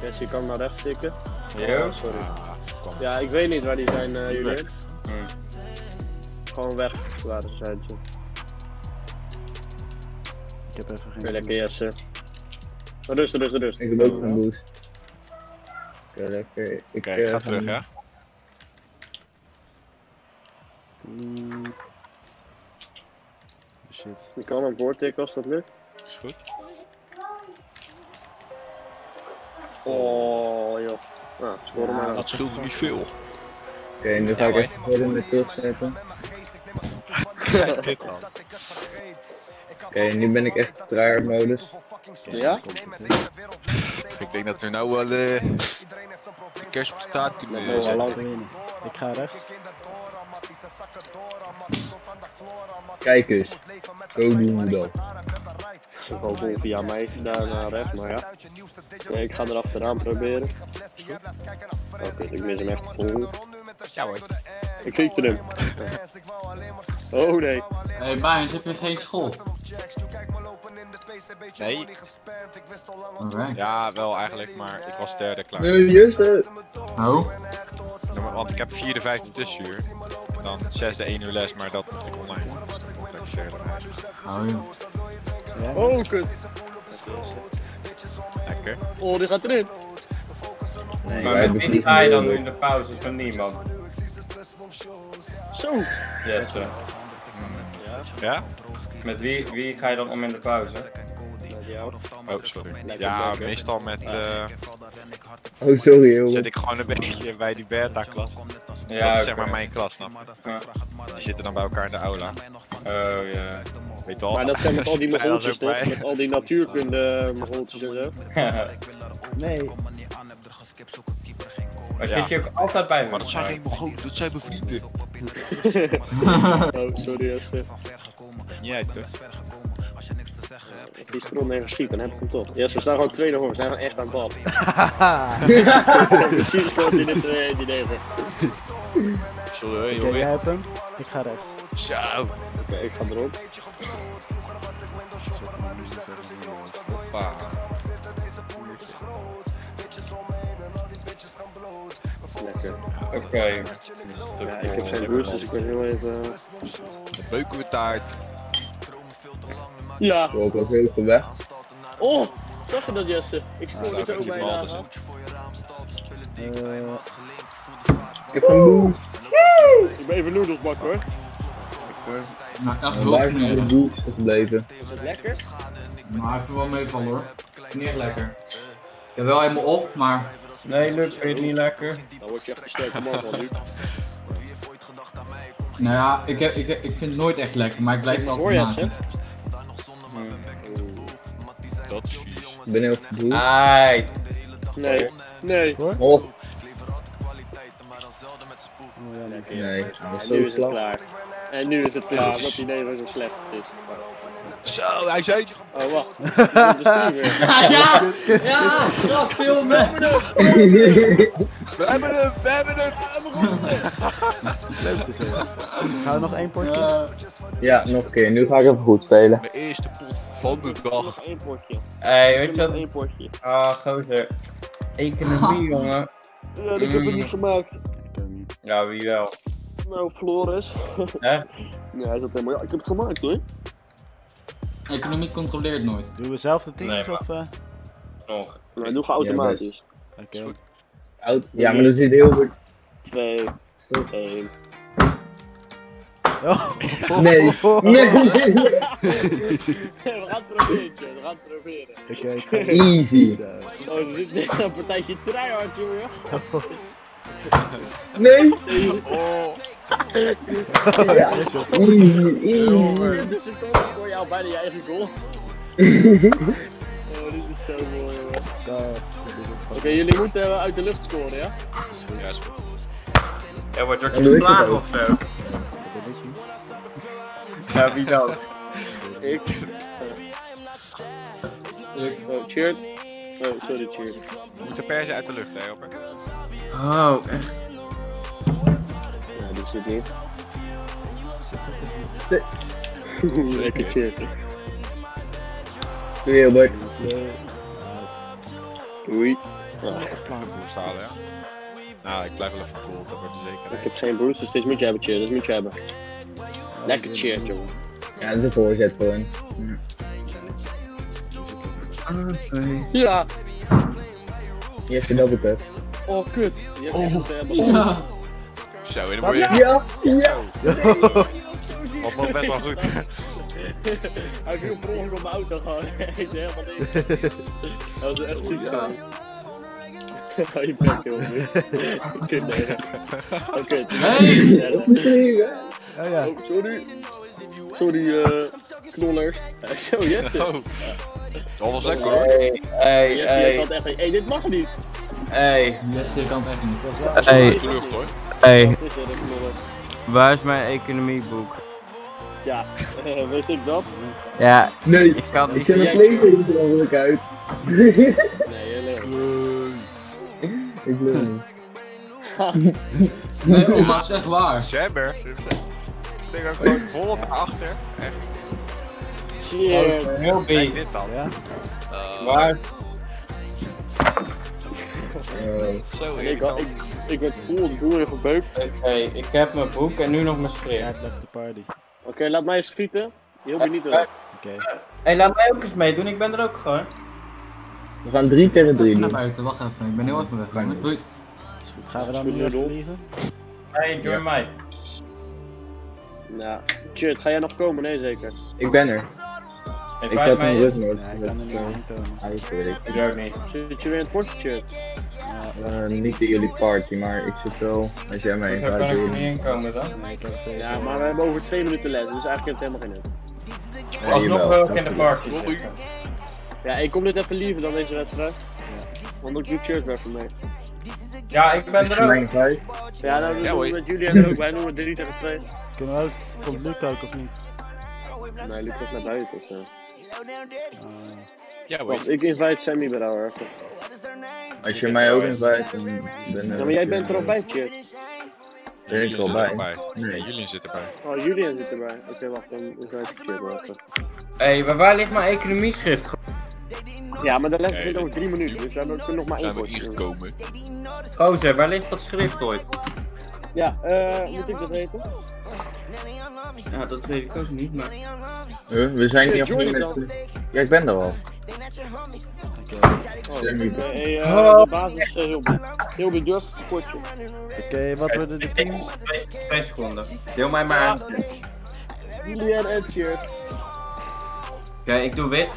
Speaker 2: Jesse, je kan maar recht tikken.
Speaker 3: Yo.
Speaker 2: Oh, sorry.
Speaker 7: Ah.
Speaker 2: Ja, ik weet niet waar die zijn, uh, jullie.
Speaker 3: Hmm.
Speaker 2: Gewoon weg, waren ze, ze.
Speaker 1: Ik heb even geen
Speaker 2: lekker
Speaker 1: boost.
Speaker 2: Jesse. Rust, rust, rust.
Speaker 6: Ik heb ook een boost. Oké, lekker. Ik, eh,
Speaker 7: ik ga terug hè.
Speaker 1: Oeh. Shit.
Speaker 2: Je kan hem voortikken als dat lukt.
Speaker 7: Is goed.
Speaker 2: Oh, joh. Nou, scoren maar.
Speaker 7: Dat scheelt niet veel.
Speaker 6: Oké, nu ga
Speaker 7: Ja,
Speaker 6: ik
Speaker 7: hoor.
Speaker 6: even verder met terugzetten.
Speaker 7: Kijk dit dan.
Speaker 6: Oké, nu ben ik echt tryhard modus.
Speaker 2: Ja?
Speaker 7: Ik denk dat we nou wel eh, de kerst op de taart
Speaker 2: Dat
Speaker 7: kunnen
Speaker 2: wel
Speaker 7: zetten.
Speaker 2: lang.
Speaker 1: Ik. Ik ga rechts.
Speaker 6: Kijk eens. Zo doen we dat.
Speaker 2: Ik heb ook gewoon via mij gedaan naar rechts, maar ja. Nee, ik ga er achteraan proberen. Oké, ik mis hem echt vol.
Speaker 7: Ja hoor.
Speaker 2: Ik kreeg erin. Oh nee.
Speaker 3: Hé hey, Bijens, heb je geen school?
Speaker 7: Nee,
Speaker 3: Oké.
Speaker 7: ja wel eigenlijk, maar ik was derde klaar.
Speaker 6: Nee, Jussen.
Speaker 3: Oh?
Speaker 7: Ja, maar- Want ik heb vierde, vijfde tussenuur. En dan zesde, één uur les, maar dat moet ik online. Dus dan moet ik lekker verder.
Speaker 3: Oh ja.
Speaker 1: Ja,
Speaker 2: Oh, kut.
Speaker 7: Lekker.
Speaker 2: Oh, die gaat erin.
Speaker 6: Nee,
Speaker 8: Maar
Speaker 6: wij
Speaker 8: met wie ga je dan in de pauzes van niemand?
Speaker 2: Zo.
Speaker 8: Yes, sir.
Speaker 7: Ja?
Speaker 8: Met wie, wie ga je dan om in de pauze?
Speaker 2: Jou.
Speaker 7: Oh, sorry. Ja, meestal met, eh
Speaker 6: Oh, sorry jongen.
Speaker 7: zit ik gewoon een beetje bij die beta-klas.
Speaker 8: Ja,
Speaker 7: dat is
Speaker 8: oké.
Speaker 7: zeg maar mijn klas, snap je?
Speaker 8: Ja.
Speaker 7: Die zitten dan bij elkaar in de aula.
Speaker 8: Oh ja.
Speaker 7: Weet wel?
Speaker 2: Maar dat zijn met al die mogoltjes toch? Met al die natuurkunde mogoltjes en zo.
Speaker 1: Nee,
Speaker 8: maar
Speaker 7: Ja.
Speaker 8: zit je ook altijd bij me?
Speaker 7: Maar dat zijn geen Mongolen, dat zijn mijn vrienden.
Speaker 2: Oh, sorry. Uh,
Speaker 7: Niet uit, hè?
Speaker 2: Die stront nergens schiet, dan heb ik hem toch. Ja, ze staan gewoon twee naar voor. We zijn gewoon echt aan het bal. Precies in uh, die neven.
Speaker 7: Sorry,
Speaker 1: oké,
Speaker 7: jongen.
Speaker 1: jij hebt hem. Ik ga rechts.
Speaker 7: Zo.
Speaker 2: Oké, ik ga erop.
Speaker 7: Hoppa.
Speaker 2: Lekker.
Speaker 8: Oké.
Speaker 2: Ja, ik heb geen boost, dus ik ben heel even...
Speaker 7: Beuken we taart.
Speaker 2: Ja!
Speaker 6: Zo, ik was heel veel weg.
Speaker 2: Oh! Zag je dat, Jesse? Ik
Speaker 7: staat
Speaker 2: zo
Speaker 7: ook
Speaker 2: bijna.
Speaker 1: Eh,
Speaker 6: Ik heb een boost.
Speaker 2: Ik ben even noedels bakken hoor.
Speaker 3: Nou, echt
Speaker 6: We
Speaker 3: wel
Speaker 6: blijven naar de boost gebleven.
Speaker 2: Is het lekker?
Speaker 3: Maar even wel meevallen hoor. Niet echt lekker. Ik heb wel helemaal op, maar...
Speaker 8: Nee, Luc, vind je het niet lekker?
Speaker 2: Dan word je echt een sterke man van nu.
Speaker 3: Nou ja, ik, heb, ik, ik vind het nooit echt lekker, maar ik blijf het
Speaker 2: Hoor
Speaker 3: altijd maken.
Speaker 7: Dat is vies.
Speaker 6: Ik ben.
Speaker 8: Ai.
Speaker 2: Nee. Nee.
Speaker 1: voor?
Speaker 6: Oh,
Speaker 1: Oh, ja, nee.
Speaker 6: nee, dat is
Speaker 2: En
Speaker 6: zo
Speaker 2: nu is het klaar. En nu is het klaar, omdat die neven zo slecht is.
Speaker 7: Zo, hij zei
Speaker 2: Oh, wacht. Dat is de streamer.
Speaker 3: Ja! Ja! Ja, filmen!
Speaker 7: We hebben hem, we hebben hem!
Speaker 1: Leuk te zijn. Gaan we nog één potje?
Speaker 3: Ja.
Speaker 6: Ja, nog een keer. Nu ga ik even goed spelen.
Speaker 7: Mijn eerste pot van de dag.
Speaker 2: Nog één potje.
Speaker 8: Hey,
Speaker 2: Ik
Speaker 8: weet je wat?
Speaker 2: één potje.
Speaker 8: Ah, gozer. Economie, jongen.
Speaker 2: Ja, dat heb ik niet gemaakt.
Speaker 1: Ook niet.
Speaker 8: Ja, wie wel?
Speaker 2: Nou, Floris.
Speaker 8: Hè?
Speaker 2: Ja, hij zat helemaal. Ja, ik heb het gemaakt hoor.
Speaker 3: Economie controleert nooit.
Speaker 1: Doen we zelf de teams
Speaker 8: Nee,
Speaker 1: of... eh,
Speaker 8: Nog.
Speaker 2: Maar doe automatisch.
Speaker 1: Oké.
Speaker 7: Is goed.
Speaker 6: Oud- Ja, maar dat zit heel goed.
Speaker 2: 2,
Speaker 6: Zo.
Speaker 2: 1.
Speaker 1: Oh.
Speaker 6: Nee. Nee.
Speaker 2: We gaan het proberen, we gaan het proberen.
Speaker 1: Oké, ik ga
Speaker 6: Easy.
Speaker 1: Zo.
Speaker 2: Oh, er zit net een partijtje tryhard, jongen.
Speaker 6: Nee.
Speaker 7: Oh,
Speaker 6: Ja.
Speaker 1: Het
Speaker 2: toch voor jou bijna je eigen goal. Oh, dit is zo mooi, jongen. Oké, jullie moeten eh, uit de lucht scoren, ja?
Speaker 7: ja, is goed.
Speaker 8: Ja, wordt er geslagen of zo?
Speaker 1: Niet.
Speaker 8: Ja, wie dan?
Speaker 2: Ik.
Speaker 3: Ik,
Speaker 2: Oh, cheered. Oh, sorry, cheered.
Speaker 7: We moeten per se uit de lucht, hè, Hopper?
Speaker 8: Oh, echt?
Speaker 2: Ja, die zit niet.
Speaker 6: Nee.
Speaker 2: Lekker cheered.
Speaker 6: Doe je, Bart.
Speaker 2: Oei.
Speaker 7: Boost halen, ja. Nou, ik blijf wel even cool, dat wordt de
Speaker 2: Ik
Speaker 7: zekerheid.
Speaker 2: heb geen boost, dus dit moet je hebben, cheered. Dat moet je hebben. Lekker cheered, jongen.
Speaker 6: Ja, dat is een voorzet gewoon.
Speaker 2: Ja!
Speaker 6: Eerste double cup.
Speaker 2: Oh, kut. Je hebt echt, eh, best-
Speaker 3: ja.
Speaker 7: Zo, en dan word je...
Speaker 6: Ja, ja.
Speaker 7: Was nog best wel goed.
Speaker 2: Hij viel per ongeluk op mijn auto gewoon. Hij is helemaal niks. Dat was echt ziek.
Speaker 1: Ja.
Speaker 2: Ga je bek, nee. Oké.
Speaker 3: Nee!
Speaker 1: Oh ja.
Speaker 2: Oh, sorry. Sorry, eh, knollers. Zo, yes.
Speaker 7: Oh, Dat was lekker hoor.
Speaker 8: Hey, hey,
Speaker 2: Jesse,
Speaker 8: hey,
Speaker 2: dit mag niet!
Speaker 8: hey,
Speaker 3: Yes, je kan echt niet.
Speaker 1: Dat is wel
Speaker 8: Hey.
Speaker 7: De lucht hoor.
Speaker 8: hey.
Speaker 2: Er, knollen?
Speaker 8: Waar is mijn economieboek?
Speaker 2: Ja, weet ik dat?
Speaker 8: Ja,
Speaker 6: Nee,
Speaker 8: ik kan
Speaker 6: ik
Speaker 8: niet
Speaker 6: zet mijn Playstation ongeluk uit.
Speaker 2: Nee, heel erg.
Speaker 6: Ik wil niet.
Speaker 3: Nee, is echt waar.
Speaker 7: Jabber. Ik denk ook gewoon vol naar achter. Echt.
Speaker 2: Shit.
Speaker 8: Heel
Speaker 7: Kijk
Speaker 8: big.
Speaker 7: dit dan.
Speaker 1: Ja?
Speaker 7: Eh,
Speaker 8: Waar?
Speaker 7: Zo
Speaker 2: Ik, ik, ik werd cool boeren gebeukt.
Speaker 8: Oké, ik heb mijn boek en nu nog mijn schrift.
Speaker 1: Cat left the party.
Speaker 2: Oké, laat mij schieten. Heel benieuwd.
Speaker 1: Oké.
Speaker 8: Hé, laat mij ook eens meedoen, ik ben er ook gewoon.
Speaker 6: we gaan 3 tegen 3
Speaker 3: Even naar
Speaker 6: doen.
Speaker 3: buiten, wacht even. Ik ben heel even weg. Doei.
Speaker 1: Gaan we dan nu even vliegen?
Speaker 8: Hey, join mij.
Speaker 2: Nou, shit, ga jij nog komen? Nee, zeker.
Speaker 6: Ik ben er.
Speaker 8: Ik
Speaker 6: mijn
Speaker 8: mij.
Speaker 6: rustnoot.
Speaker 1: Nee, ik kan er niet heen
Speaker 6: dat weet ik.
Speaker 8: Ook niet.
Speaker 2: Zit je weer in het potje?
Speaker 1: Ja,
Speaker 6: Eh, niet in jullie party, maar ik zit wel. Als jij mij
Speaker 8: Zo kan ik er niet
Speaker 6: gaat
Speaker 8: in komen dan.
Speaker 1: heb.
Speaker 2: Ja, maar we hebben over twee minuten les, dus eigenlijk heeft het helemaal geen nut.
Speaker 8: Alsnog
Speaker 6: dat
Speaker 8: in de party.
Speaker 2: Ja, ik kom dit even liever dan deze wedstrijd. Want ik doe cheers weer voor mij.
Speaker 8: Ja, ik ben er ook.
Speaker 2: Ja, nou doen
Speaker 7: Ja,
Speaker 2: we met Julian er ook doen we 3 tegen 2.
Speaker 1: Kunnen we ook komt Luc kijken of niet?
Speaker 2: Nee, Luc was naar buiten of zo.
Speaker 7: Ja.
Speaker 2: Wacht, ik invite Sammy bij jou even.
Speaker 6: Als je mij ook invite, dan ben
Speaker 2: Ja, maar jij bent er al bij, cheers.
Speaker 6: Ben ik er al bij?
Speaker 7: erbij.
Speaker 6: Nee.
Speaker 7: Julian zit erbij.
Speaker 2: Oh, Julian zit erbij. Oké, wacht, dan invite ik wel even.
Speaker 8: Hé, maar waar ligt mijn economieschrift?
Speaker 2: Ja, maar de les
Speaker 7: Nee,
Speaker 2: begint over 3 minuten, dus we hebben er nog maar één
Speaker 7: Zijn we ingekomen.
Speaker 8: Gozer, waar ligt dat schrift ooit?
Speaker 2: Ja, eh, moet ik dat weten?
Speaker 8: Ja, dat weet ik ook niet, maar...
Speaker 6: Huh? We zijn hier
Speaker 2: het
Speaker 6: met Ja, ik ben er al.
Speaker 1: Oké.
Speaker 2: Oh, oké, hey, eh,
Speaker 8: Oh.
Speaker 2: de basis is heel goed. Heel goed, durf het potje.
Speaker 1: Oké, wat worden de teams?
Speaker 8: Twee, seconden. Deel mij maar aan. Oké,
Speaker 2: Julian en cheers.
Speaker 8: ik doe wit.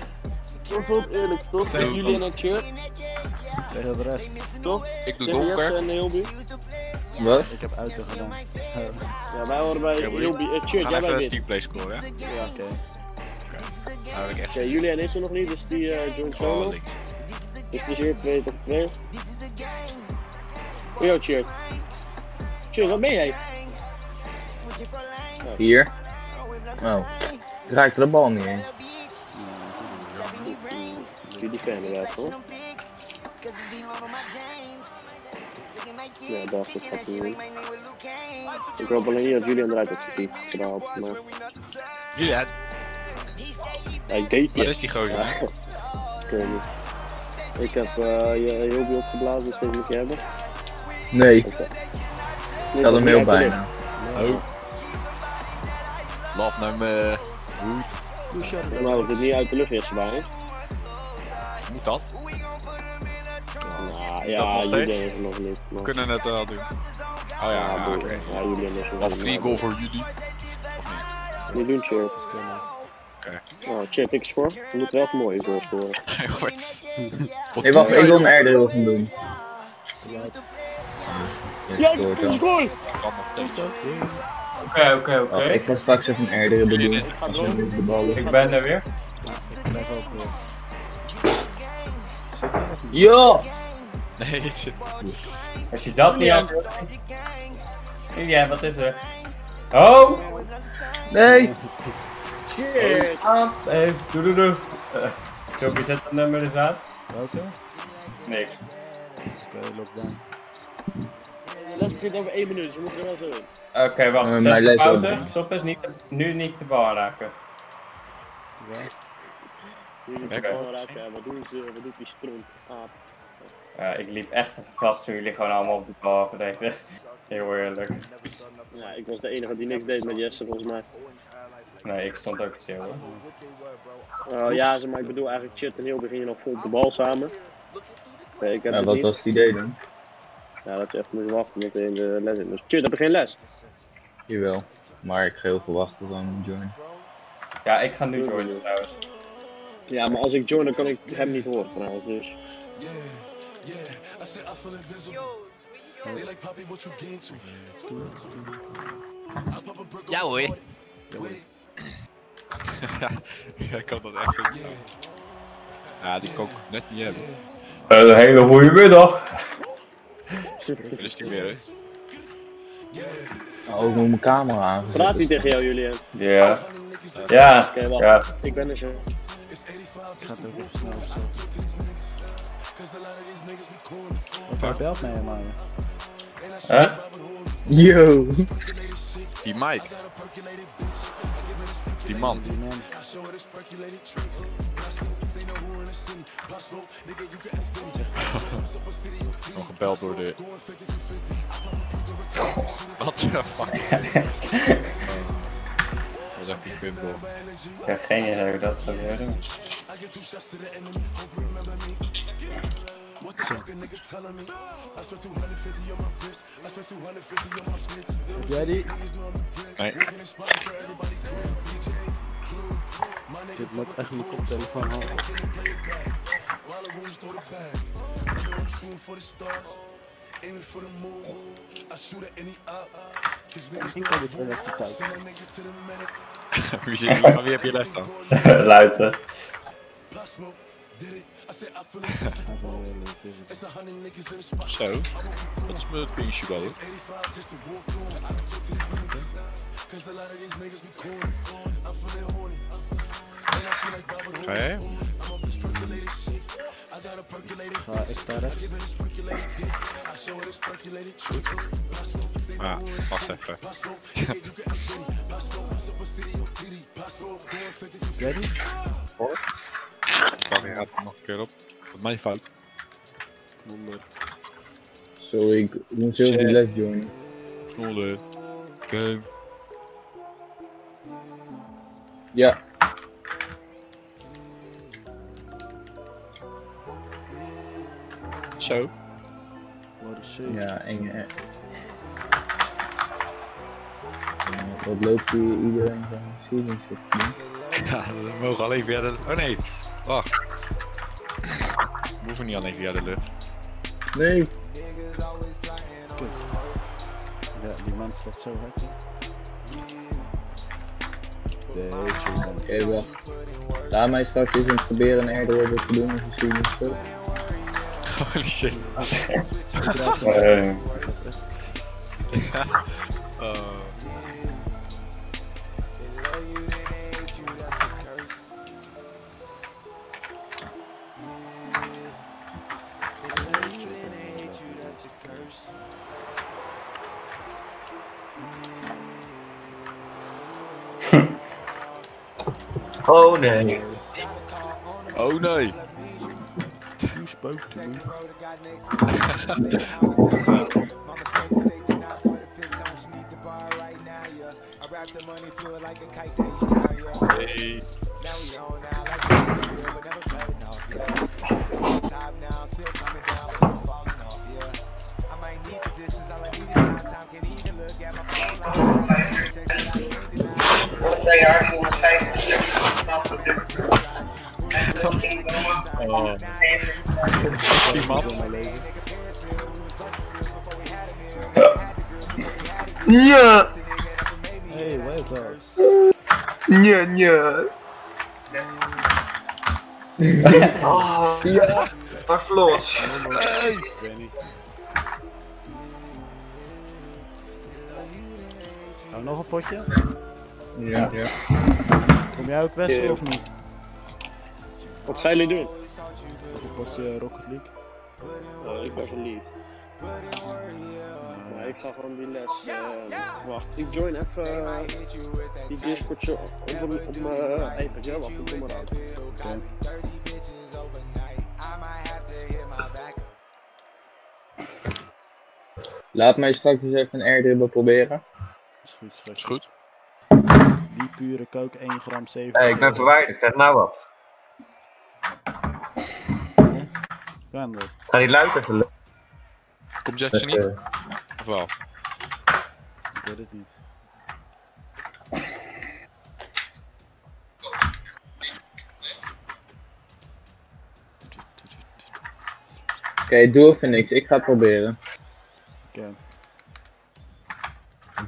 Speaker 2: Dat voelt eerlijk, toch?
Speaker 8: Twee
Speaker 2: Julian en cheers,
Speaker 1: Tegen de rest.
Speaker 2: toch?
Speaker 7: Ik doe donker.
Speaker 2: en Hilby.
Speaker 6: Wat?
Speaker 1: Ik heb uit gedaan. Oh,
Speaker 2: Ja, wij horen bij. Hilby.
Speaker 7: We
Speaker 2: cheers, jij
Speaker 7: even
Speaker 2: wit.
Speaker 7: teamplay scoren, hè?
Speaker 2: Ja.
Speaker 1: Oké.
Speaker 7: Heb ik echt
Speaker 2: Oké, Julian is er nog niet, dus die eh
Speaker 7: gewoon
Speaker 2: solo. die is hier 2 tegen 2. Yo, cheers. Cheers, wat ben jij?
Speaker 6: Hier. Oh. Ik raakte de bal niet eens.
Speaker 2: Die die fan eruit hoor. Ja, daar is het in. Ik hoop alleen niet dat Julian eruit heeft gehaald, maar...
Speaker 7: Julian,
Speaker 2: Hij deed
Speaker 7: waar is die gozer?
Speaker 2: Ja, ik weet niet. Ik heb eh je heel veel opgeblazen, dus deze moet je hebben.
Speaker 6: Nee,
Speaker 2: Oké.
Speaker 6: ik had hem heel bijna.
Speaker 7: Oh. Love naar me. Goed.
Speaker 2: Nou, het is niet uit de lucht eerst bij.
Speaker 7: Moet dat?
Speaker 2: Nou
Speaker 7: Dat
Speaker 2: ja,
Speaker 7: nog
Speaker 2: Julian
Speaker 7: steeds?
Speaker 2: is er nog niet.
Speaker 7: We kunnen het wel doen. Oh ja, ja
Speaker 2: doe-
Speaker 7: oké.
Speaker 2: ja, Julian is er wel
Speaker 7: free
Speaker 2: niet.
Speaker 7: goal voor jullie.
Speaker 2: Niet doen, cheers.
Speaker 7: Oké.
Speaker 2: Oh, shit, ik score. We moeten wel even mooie goals scoren.
Speaker 7: Hij wordt. Wat
Speaker 6: Nee,
Speaker 7: doe
Speaker 6: wacht, ik wil een airdrill gaan doen.
Speaker 2: Ja,
Speaker 6: Ja,
Speaker 2: ik
Speaker 7: nog steeds.
Speaker 8: Oké, oké, oké.
Speaker 6: Ik ga straks even een airdrill doen. We.
Speaker 8: Ik ben er weer.
Speaker 1: Ik blijf ook weer. Zit of niet?
Speaker 8: Yo!
Speaker 7: Nee, het zit.
Speaker 8: Als je dat niet had... Ja, wat is er? Oh!
Speaker 6: Nee!
Speaker 2: Shit!
Speaker 8: Aan! Even, doe doe doe. Uh, Joby, zet dat nummer eens aan.
Speaker 1: Welke?
Speaker 8: Niks.
Speaker 1: Oké, lockdown.
Speaker 2: De les begint over 1 minuut, dus we moeten er wel zo in.
Speaker 8: Oké, wacht.
Speaker 6: Eh,
Speaker 8: Zes
Speaker 6: maar let
Speaker 8: pauze.
Speaker 6: op.
Speaker 8: Stop eens. Niet, nu niet de bal raken.
Speaker 1: Ja.
Speaker 2: Jullie gewoon raken. Wat doen ze? Wat doet die stront? Aap.
Speaker 8: Ja, ik liep echt even vast toen jullie gewoon allemaal op de bal verdeden. Heel eerlijk.
Speaker 2: Ja, ik was de enige die niks deed met Jesse volgens mij.
Speaker 8: Nee, ik stond ook stil hoor.
Speaker 2: Oh ja, ze- maar ik bedoel eigenlijk shit en heel begin je nog vol op de bal samen. Nee, ik heb
Speaker 6: Ja, wat
Speaker 2: niet.
Speaker 6: was het idee dan?
Speaker 2: Ja, dat is echt moeten wachten met in de les in. Dus shit, heb je geen les?
Speaker 6: Jawel. Maar ik ga heel veel wachten van join.
Speaker 8: Ja, ik ga nu joinen trouwens.
Speaker 2: Ja, maar als ik join dan kan ik hem niet horen trouwens, dus.
Speaker 7: Ja hoor. ja, ik kan dat echt goed. Ja, die kan ik net niet hebben.
Speaker 8: Een hele goede middag.
Speaker 7: Wat is die weer, hè?
Speaker 6: Oh, ik moet mijn camera aan.
Speaker 2: Praat hij tegen jou, Julian?
Speaker 8: Ja. Ja.
Speaker 2: Oké, wacht.
Speaker 8: Ja.
Speaker 2: Ik ben er zo.
Speaker 1: Ik ga het ook even snel opzetten. Wat hij belt mij, man.
Speaker 8: Hè?
Speaker 6: Yo.
Speaker 7: Die Mike. Die man.
Speaker 1: Die man.
Speaker 7: Nog gebeld door de... What the fuck? Dat was echt die pinball.
Speaker 8: Ik heb geen idee hoe dat gebeurde.
Speaker 1: Heb jij die?
Speaker 7: Nee.
Speaker 1: Dit moet echt mijn koptelefoon houden. Ik kan dit elektriciteit.
Speaker 7: wie, zit, wie, van wie heb je les dan?
Speaker 8: Plus
Speaker 7: smoke. It's a hundred niggas in the spot. So,
Speaker 1: what's the finish
Speaker 7: you. I'm Okay.
Speaker 1: Uh, it it. Ah. Ready? Four?
Speaker 7: Pak je gaat er nog een keer op. Wat mijn fout.
Speaker 1: Wonder.
Speaker 6: Sorry, ik moet zo op die les joinen.
Speaker 7: Knollen. Oké.
Speaker 6: Ja.
Speaker 7: Zo.
Speaker 1: What a shit.
Speaker 6: Ja, enge. eh. Ja, Wat loopt hier iedereen van shit te doen?
Speaker 7: Ja, we mogen alleen via de... Oh nee, wacht. We hoeven niet alleen via de lucht.
Speaker 6: Nee.
Speaker 1: Ja, die man staat zo hard. man.
Speaker 6: Oké, wacht. Laat mij straks eens een proberen een airdrop te doen of een Season shit.
Speaker 7: Holy shit.
Speaker 8: Eh,
Speaker 7: Oh.
Speaker 8: Oh no.
Speaker 7: Oh no.
Speaker 1: You spoke to me.
Speaker 7: Hey.
Speaker 9: Ja,
Speaker 1: Hey, wat is dat?
Speaker 9: ja, ja. Ah, ja, was los.
Speaker 1: Niet. Nou, nog een potje?
Speaker 6: Ja. ja.
Speaker 1: Kom jij ook Wessel of niet?
Speaker 2: Wat gaan jullie doen?
Speaker 1: Nog een potje Rocket League?
Speaker 2: Oh, ik ben verliefd. Maar ik ga gewoon die les. eh, wacht, ik join even eh, die Discord zo op, op, op mijn iPad. Ja, wacht, ik kom eruit.
Speaker 1: Oké.
Speaker 6: Laat mij straks eens even een airdribble proberen.
Speaker 1: Is goed, schat.
Speaker 7: Is goed.
Speaker 1: Die pure kook 1 gram 7.
Speaker 9: Hey, ik ben verwijderd, zeg nou wat.
Speaker 1: Kan dat?
Speaker 9: Ga die luid even
Speaker 7: Komt Jackson niet? Of wel?
Speaker 1: Ik weet het niet.
Speaker 6: Oké, doe even niks. Ik ga het proberen.
Speaker 1: Oké.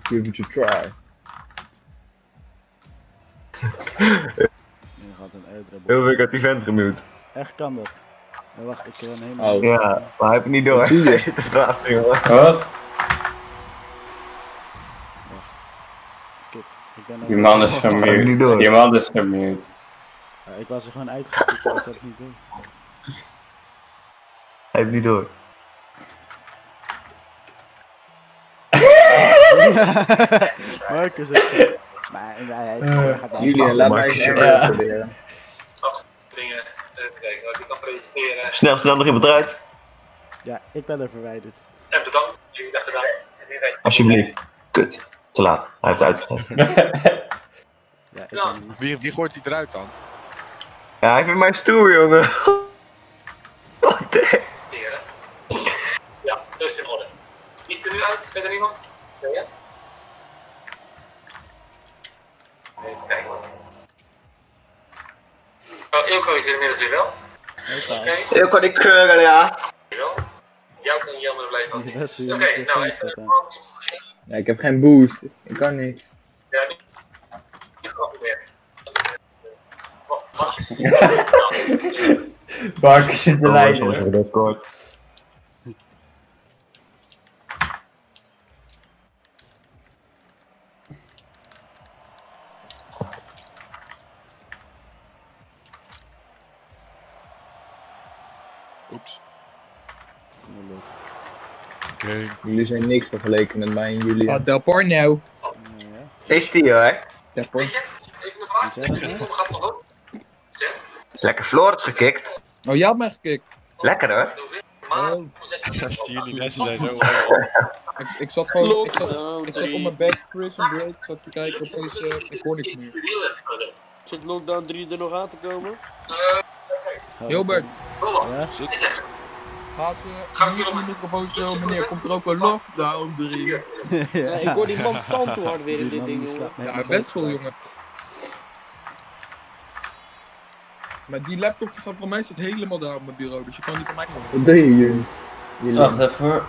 Speaker 6: Give it a try.
Speaker 1: Dan gaat een airdrop
Speaker 9: Heel veel, ik had die vent gemute.
Speaker 1: Echt kan dat. Ja, wacht, ik ben helemaal...
Speaker 6: Oh.
Speaker 9: Ja, maar heb je niet door.
Speaker 6: Doe je?
Speaker 9: te praten, jongen.
Speaker 8: Wat? Die man is gemute. Die man is gemute.
Speaker 1: Ja, ik was er gewoon uitgekeken, ik had het niet doen.
Speaker 9: Heb je niet door.
Speaker 1: Marcus, ik... Maar hij, hij, hij gaat
Speaker 6: Julian, laat mij
Speaker 9: Marcus,
Speaker 6: eens even proberen.
Speaker 10: dingen eh, te kijken wat ik kan presenteren.
Speaker 9: Snel, snel nog iemand eruit.
Speaker 1: Ja, ik ben er verwijderd.
Speaker 10: En bedankt, jullie weet je.
Speaker 9: Alsjeblieft. Kut. Te laat. Hij heeft uitgezet.
Speaker 1: Ja.
Speaker 7: Wie, wie gooit die eruit dan?
Speaker 9: Ja, hij vindt mij stoer, jongen. Wat de.
Speaker 10: Ja, zo is het in orde. Wie is er nu uit? Verder niemand? Ja, ja? Even kijken. Oh, Ilko is er inmiddels weer wel. Oké,
Speaker 9: Heel kan ik keuren, ja.
Speaker 10: wel. Jou kan jammer blijven Oké, nou, even
Speaker 1: aan.
Speaker 6: Ja, ik heb geen boost. Ik kan niks.
Speaker 10: Ja, nu. Nu kan ik weer. Oh,
Speaker 8: is de leider.
Speaker 9: Dat kort.
Speaker 7: Oeps.
Speaker 6: Jullie zijn niks vergeleken met mij en Julian.
Speaker 11: Oh, Del Porno.
Speaker 9: Is die hoor.
Speaker 11: Del Porno.
Speaker 10: Even een vraag. Gaat nog.
Speaker 9: Lekker Floris gekikt.
Speaker 11: Oh, jij had mij gekikt.
Speaker 9: Lekker hoor.
Speaker 10: Maar,
Speaker 11: Oh.
Speaker 7: Die lessen zijn zo.
Speaker 11: Ik, ik zat gewoon, ik zat,
Speaker 2: Lockdown
Speaker 11: ik zat op mijn bed, Prison Break, ik zat te kijken, opeens, uh, ik hoor niks meer.
Speaker 2: Zit Lockdown 3 er nog aan te komen?
Speaker 11: Hilbert,
Speaker 1: Ja?
Speaker 11: Gaat ze niet in de microfoon snel, meneer, komt er ook een lockdown erin?
Speaker 2: Ja, ik hoor die man hard weer in dit ding, jongen.
Speaker 11: Ja, best wel, jongen. Maar die laptop van van mij zit helemaal daar op mijn bureau, dus je kan die van mij nemen.
Speaker 6: Wat doe je.
Speaker 8: Wacht even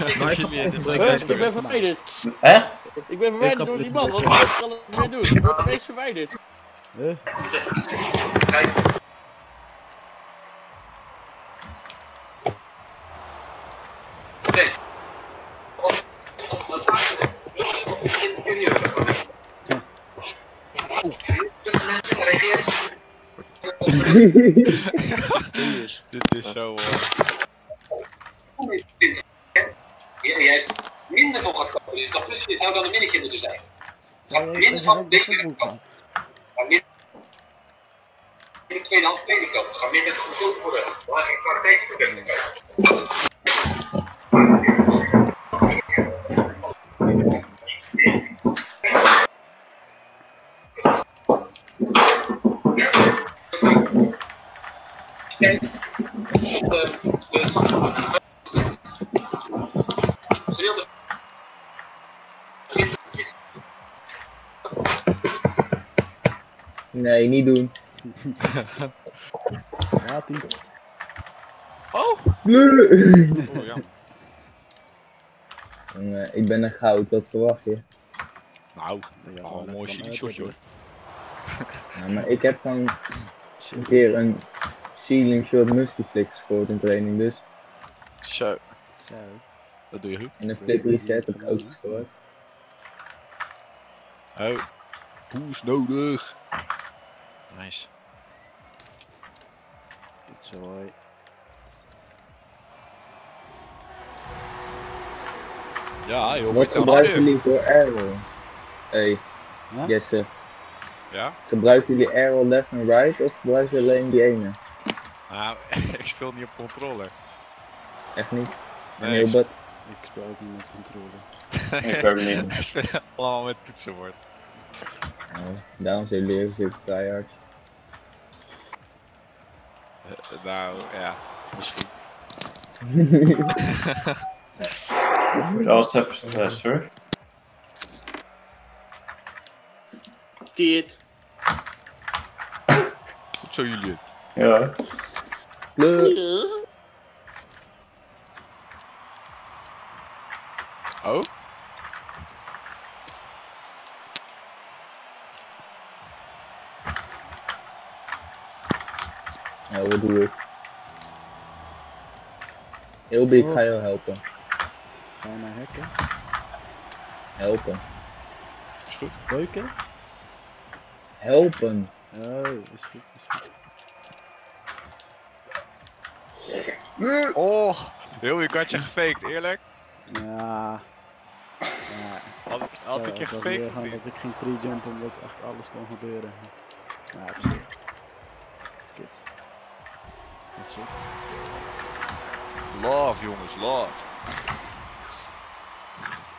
Speaker 11: ik
Speaker 7: het
Speaker 11: het.
Speaker 2: Ik ben verwijderd.
Speaker 8: Echt?
Speaker 2: Ik ben verwijderd door die man. Wat kan ik meer doen? Ik word ineens verwijderd.
Speaker 1: Huh?
Speaker 10: Kijk. Oké. Wat gaat er? Interieur. Mensen reageren.
Speaker 7: Dit is zo. eh,
Speaker 10: Hier juist minder van gaat kopen. Dus dat plusje zou dan een minnetje moeten zijn.
Speaker 1: Ja,
Speaker 10: minder van
Speaker 1: de.
Speaker 10: Maar minder tweedehands kleding kopen. Gaat minder goedkoop worden. Ga. Steeds. Dus. Gedeelte.
Speaker 6: Nee, niet doen.
Speaker 1: Gaat ie.
Speaker 7: Oh!
Speaker 6: Nee.
Speaker 7: Oh ja.
Speaker 6: Jongen, ik ben een goud, wat verwacht je?
Speaker 7: Nou,
Speaker 1: Ja,
Speaker 7: oh,
Speaker 1: gewoon
Speaker 7: mooi shotje hoor.
Speaker 6: Ja, maar ik heb gewoon een keer een ceiling shot musty-flick gescoord in training, dus.
Speaker 7: Zo,
Speaker 1: Zo.
Speaker 7: dat doe je goed.
Speaker 6: En een flip reset heb ik ook gescoord.
Speaker 7: Oh, boost nodig. Nice.
Speaker 1: Dit is mooi.
Speaker 7: Ja, joh,
Speaker 6: gebruiken
Speaker 7: weer?
Speaker 6: jullie voor airroll? Hey,
Speaker 1: Ja?
Speaker 6: Jesse.
Speaker 7: Ja?
Speaker 6: Gebruiken jullie airroll left en right of gebruiken jullie alleen die ene?
Speaker 7: Nou, ik speel niet op controller.
Speaker 6: Echt niet?
Speaker 7: Nee,
Speaker 6: heel
Speaker 7: ik-
Speaker 1: speel ook niet met controle.
Speaker 8: Ik ook niet.
Speaker 7: Ik speel allemaal met toetsenbord.
Speaker 6: Nou, daarom zijn jullie even zulke tryhards.
Speaker 7: Eh, nou, ja, misschien.
Speaker 8: Dat was even stress hoor.
Speaker 2: Dit.
Speaker 7: Goed zo, jullie.
Speaker 8: Ja.
Speaker 6: Kleur.
Speaker 7: Oh?
Speaker 6: Ja, wat doe ik?
Speaker 1: Heel big, oh.
Speaker 6: ga je helpen.
Speaker 1: Ga hekken. hacken?
Speaker 6: Helpen.
Speaker 7: Is goed.
Speaker 1: Leuken?
Speaker 6: Helpen.
Speaker 1: Oh, is goed, is goed.
Speaker 7: Oh, heel je katje gefaked, eerlijk.
Speaker 1: Ja. ja.
Speaker 7: Had, had ik je gefaked
Speaker 1: gewoon dat ik ging pre-jumpen omdat echt alles kon gebeuren. Ja, op zich. Kut. Dat is.
Speaker 7: Love, jongens, love.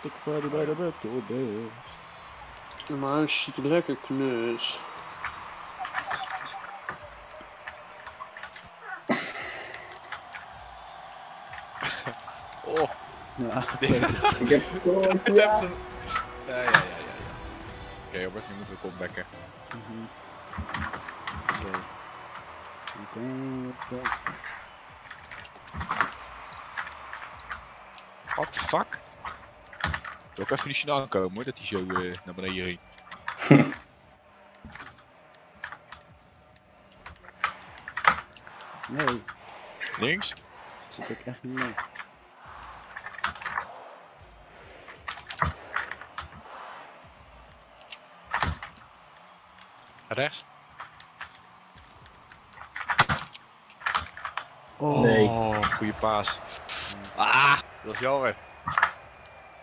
Speaker 1: Tik party bij de battlebus.
Speaker 2: Mijn huis ziet er lekker knus.
Speaker 7: Oh.
Speaker 6: Ik heb gescoord,
Speaker 7: ja.
Speaker 6: ja.
Speaker 7: Ja, ja, ja. Oké, Robert, nu moeten we comebacken.
Speaker 1: Mhm. Oké. Oké, oké.
Speaker 7: What the fuck? Wil ik even niet snel aankomen hoor, dat hij zo eh, naar beneden ging.
Speaker 1: Nee,
Speaker 7: Links?
Speaker 1: dat zit ik echt niet mee.
Speaker 7: Rechts?
Speaker 1: Oh,
Speaker 6: Nee.
Speaker 7: Oh, goede paas. Ah, dat is jammer.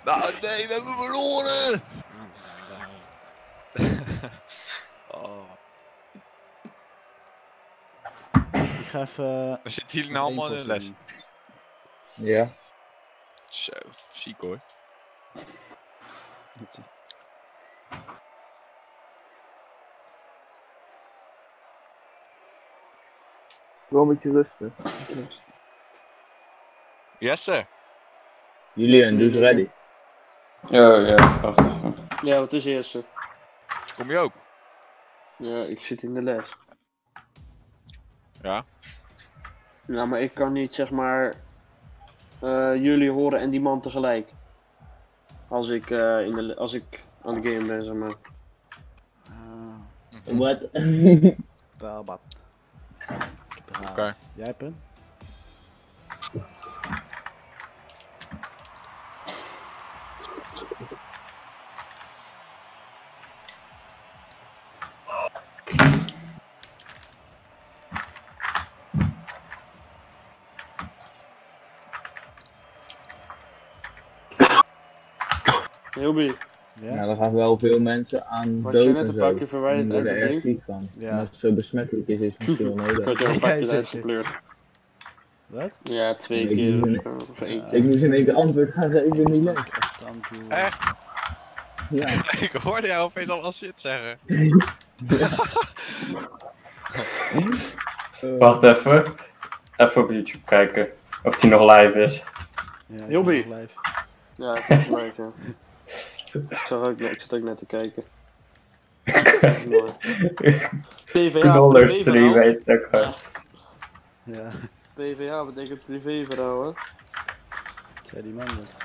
Speaker 7: Nou, nee, we hebben verloren! oh.
Speaker 1: Ik ga even...
Speaker 7: Dan zitten jullie nou allemaal in de les.
Speaker 6: Ja.
Speaker 7: Zo, ziek hoor.
Speaker 9: Wel een beetje rustig.
Speaker 7: Jesse!
Speaker 6: Julian, doe het ready.
Speaker 8: Ja, ja, wacht even.
Speaker 2: Ja, wat is eerste?
Speaker 7: Kom je ook?
Speaker 2: Ja, ik zit in de les.
Speaker 7: Ja.
Speaker 2: Ja, maar ik kan niet zeg maar eh, jullie horen en die man tegelijk. Als ik, eh, in de, als ik aan het game ben, zeg maar.
Speaker 1: Ah,
Speaker 6: Wat?
Speaker 1: Taalbad.
Speaker 7: Oké.
Speaker 1: Jij hebt hem?
Speaker 2: Hilby,
Speaker 1: Ja?
Speaker 6: Nou, daar gaan wel veel mensen aan
Speaker 2: Had je
Speaker 6: dood
Speaker 2: net
Speaker 6: en
Speaker 2: een paar keer verwijderd uit het
Speaker 6: erg
Speaker 2: ding?
Speaker 6: ziek van.
Speaker 1: Ja.
Speaker 6: En als het zo besmettelijk is, is het misschien wel
Speaker 2: ik
Speaker 6: nodig.
Speaker 2: word er een
Speaker 1: Ja,
Speaker 2: paar keer uitgepleurd.
Speaker 1: Wat?
Speaker 2: Ja, twee
Speaker 6: Ik
Speaker 2: keer
Speaker 6: doe
Speaker 2: of,
Speaker 6: het.
Speaker 2: of één keer.
Speaker 6: Ik moest in één keer antwoord gaan geven in die les.
Speaker 7: Echt?
Speaker 6: Ja.
Speaker 7: ik hoorde jou opeens al als shit zeggen.
Speaker 8: Wacht even. Even op YouTube kijken of die nog live is.
Speaker 1: Ja, ik live.
Speaker 2: Ja, ik gelijk, ja. Ik, zag ook, ik zit ook net te kijken. PVA,
Speaker 8: Knollers 3
Speaker 2: privéverhaal.
Speaker 8: weet ik.
Speaker 1: Ja,
Speaker 2: PVA betekent privéverhaal, hè?
Speaker 1: zei die man dat.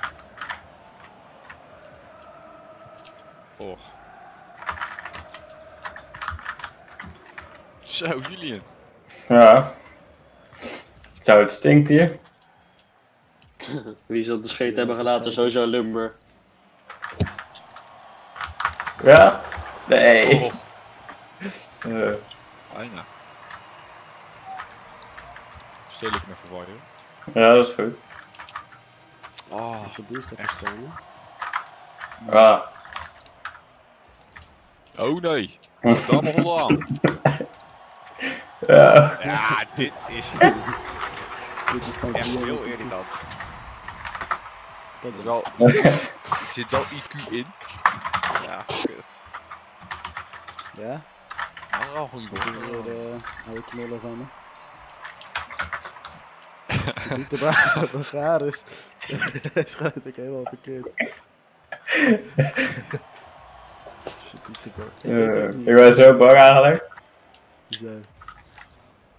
Speaker 7: Oh. Zo, Julian.
Speaker 8: Ja. Zo, het stinkt hier.
Speaker 2: Wie zal de scheet hebben gelaten, sowieso Lumber.
Speaker 8: Ja? Nee.
Speaker 7: Oh,
Speaker 8: Eh,
Speaker 7: bijna. Stel ik me voor je.
Speaker 8: ja, dat is goed.
Speaker 7: Oh,
Speaker 1: De boost heeft gestolen.
Speaker 8: Ah.
Speaker 7: oh nee. Dat is allemaal gedaan.
Speaker 8: Ja.
Speaker 7: Ja, dit is
Speaker 1: Dit is gewoon
Speaker 7: echt
Speaker 1: heel
Speaker 7: irritant.
Speaker 1: Kijk,
Speaker 7: Er, is wel, er zit wel IQ in. Ja.
Speaker 1: Ja?
Speaker 7: Maar wel goede
Speaker 1: is
Speaker 7: goal.
Speaker 1: weer de oude knoller van me. Niet te waar, gaar is. Hij schijnt ook helemaal verkeerd. Waar. Ik weet
Speaker 8: Eh, ik ben zo bang eigenlijk.
Speaker 1: Zo.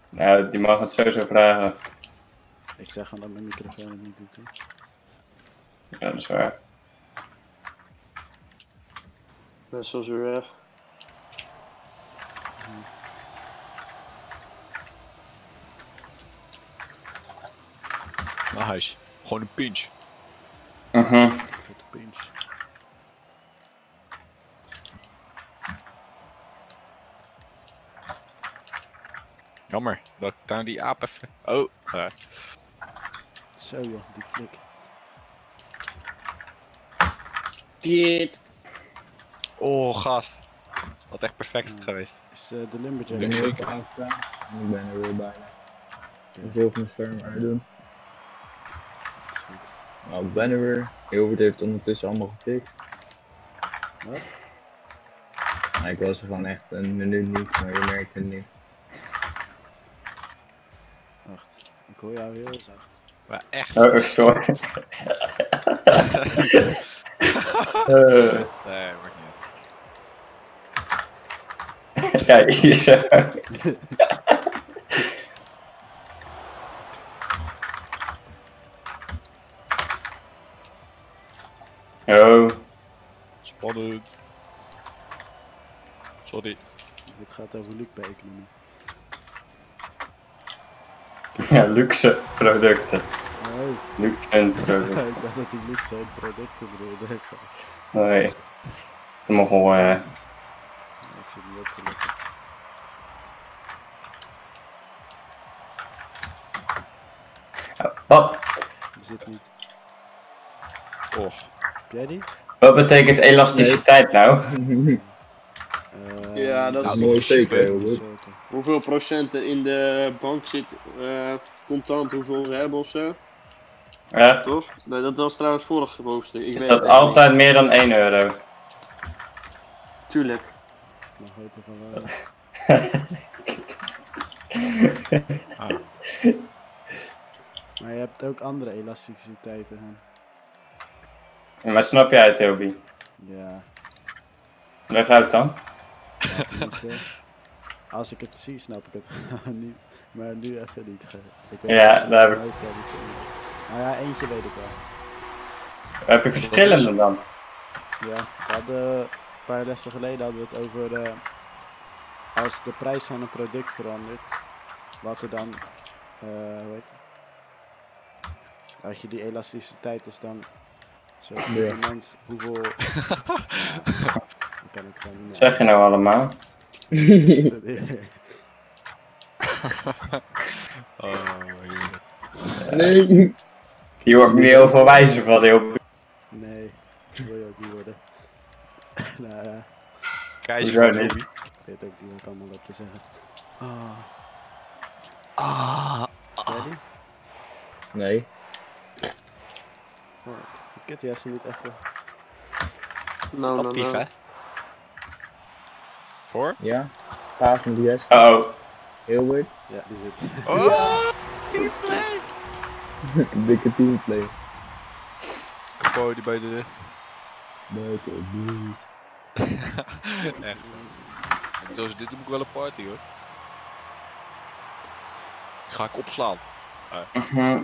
Speaker 8: Nou, die mag het sowieso vragen.
Speaker 1: Ik zeg gewoon dat mijn microfoon het niet doet. Hè.
Speaker 8: Ja, dat is waar.
Speaker 2: Best wel zo erg.
Speaker 7: Gewoon een pinch.
Speaker 8: Mhm.
Speaker 1: Vette pinch.
Speaker 7: Jammer dat ik daar die aap even... Oh, ja.
Speaker 1: Zo joh, die flik.
Speaker 2: Dit.
Speaker 7: Oh, gast. Wat echt perfect geweest.
Speaker 1: Is eh, de Lumberjack.
Speaker 6: Ik ben er weer bijna. Ik wil mijn scherm uitdoen. Nou, ik ben er weer. Hilbert heeft ondertussen allemaal gefixt.
Speaker 1: Wat?
Speaker 6: Nou, ik was er gewoon echt een minuut niet, maar je merkt het niet.
Speaker 1: Wacht, ik hoor jou heel zacht.
Speaker 7: Maar echt.
Speaker 8: Oh, sorry. Eh,
Speaker 7: Nee, maakt niet uit.
Speaker 8: ja, hier zo. Oh,
Speaker 7: Spannend. Sorry.
Speaker 1: Dit gaat over Luc bij economie.
Speaker 8: ja, luxe producten.
Speaker 1: Nee.
Speaker 8: Luxe
Speaker 1: ik
Speaker 8: producten.
Speaker 1: dacht dat hij Luc zijn producten bedoelde. Ik
Speaker 8: Nee. Het mag wel, eh,
Speaker 1: Ik zit niet op te letten.
Speaker 8: Wat,
Speaker 1: Die zit niet.
Speaker 7: Och.
Speaker 1: Heb jij die?
Speaker 8: wat betekent elasticiteit nou?
Speaker 1: Eh,
Speaker 2: Ja, dat is
Speaker 6: Nou, mooi zeker,
Speaker 2: hoeveel procenten in de bank zit eh, contant, hoeveel ze hebben of zo.
Speaker 8: Ja,
Speaker 2: Toch? Nee, dat was trouwens vorig hoofdstuk. Ik
Speaker 8: is
Speaker 2: weet
Speaker 8: dat altijd meer dan 1 euro?
Speaker 2: Tuurlijk.
Speaker 1: Ik mag hopen van wel.
Speaker 7: Ah.
Speaker 1: Maar je hebt ook andere elasticiteiten. hè?
Speaker 8: Maar snap jij het, Toby?
Speaker 1: Ja,
Speaker 8: Leg uit dan.
Speaker 1: ja, tenminste. Als ik het zie, snap ik het niet. Maar nu even niet. Ik weet
Speaker 8: Ja,
Speaker 1: niet
Speaker 8: daar
Speaker 1: of
Speaker 8: heb
Speaker 1: is. Nou ja, eentje weet ik wel.
Speaker 8: Heb je verschillende dan?
Speaker 1: Ja, we hadden een paar lessen geleden hadden we het over eh, als de prijs van een product verandert, wat er dan, eh hoe heet het? Als je die elasticiteit is dan zo hoeveel mens, hoeveel... Ja, ik kan het gewoon niet
Speaker 8: Wat
Speaker 1: meer.
Speaker 8: zeg je nou allemaal?
Speaker 7: Oh, jongen.
Speaker 6: Nee.
Speaker 8: Hier word ik niet heel veel wijzer van, heel.
Speaker 1: nee, dat wil je ook niet worden. nou ja,
Speaker 7: Keizer van
Speaker 1: ik weet ook niet wat ik allemaal op te zeggen. Ah,
Speaker 7: Ah.
Speaker 1: ready?
Speaker 6: Nee.
Speaker 1: Oh, ik kut juist niet even.
Speaker 2: Nou, nou,
Speaker 7: Actief, hè? Voor?
Speaker 6: Ja. Paas met yes.
Speaker 8: Uh oh.
Speaker 6: Hilbert.
Speaker 1: Ja, die zit.
Speaker 7: Oh! Teamplay!
Speaker 6: Dikke teamplay.
Speaker 7: Gewoon die bij de...
Speaker 6: Dikke boe.
Speaker 7: Echt. Zoals dit noem ik wel een party hoor. Ga ik opslaan.
Speaker 8: Mhm.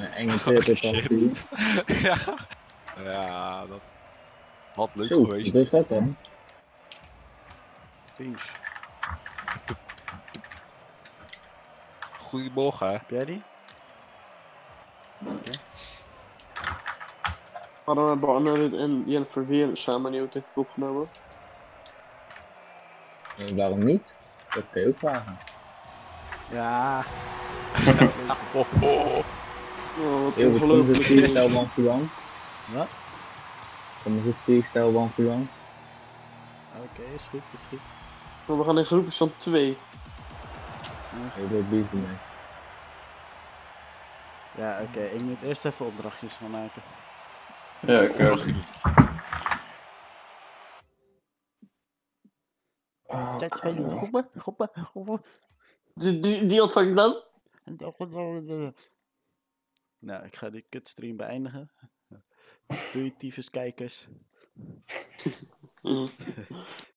Speaker 6: Een enge
Speaker 7: Shit. ja. Ja, dat had leuk
Speaker 6: Zo,
Speaker 7: geweest.
Speaker 6: is dat dan?
Speaker 1: Pinch.
Speaker 7: Goedemorgen. hè.
Speaker 1: Heb jij die?
Speaker 2: Hadden we Barnard en Jennifer weer samen nieuwe techniek opgenomen?
Speaker 6: En waarom niet? Dat kun je ook vragen.
Speaker 1: Ja.
Speaker 7: Oh, oh.
Speaker 2: Oh, wat
Speaker 6: Heel veel soms is freestyle one for one.
Speaker 1: Wat?
Speaker 6: Soms is freestyle one for one.
Speaker 1: Oké, is goed, is goed.
Speaker 2: Maar we gaan in groepjes van twee.
Speaker 6: Heel veel beat mee.
Speaker 1: Ja, oké. Ik moet eerst even opdrachtjes gaan maken.
Speaker 8: Ja, ik ook.
Speaker 1: Tijd spelen. Groepen, groepen, groepen.
Speaker 2: Die, die, die ontvang ik dan?
Speaker 1: Nou, ik ga die kutstream beëindigen. Doei, kijkers.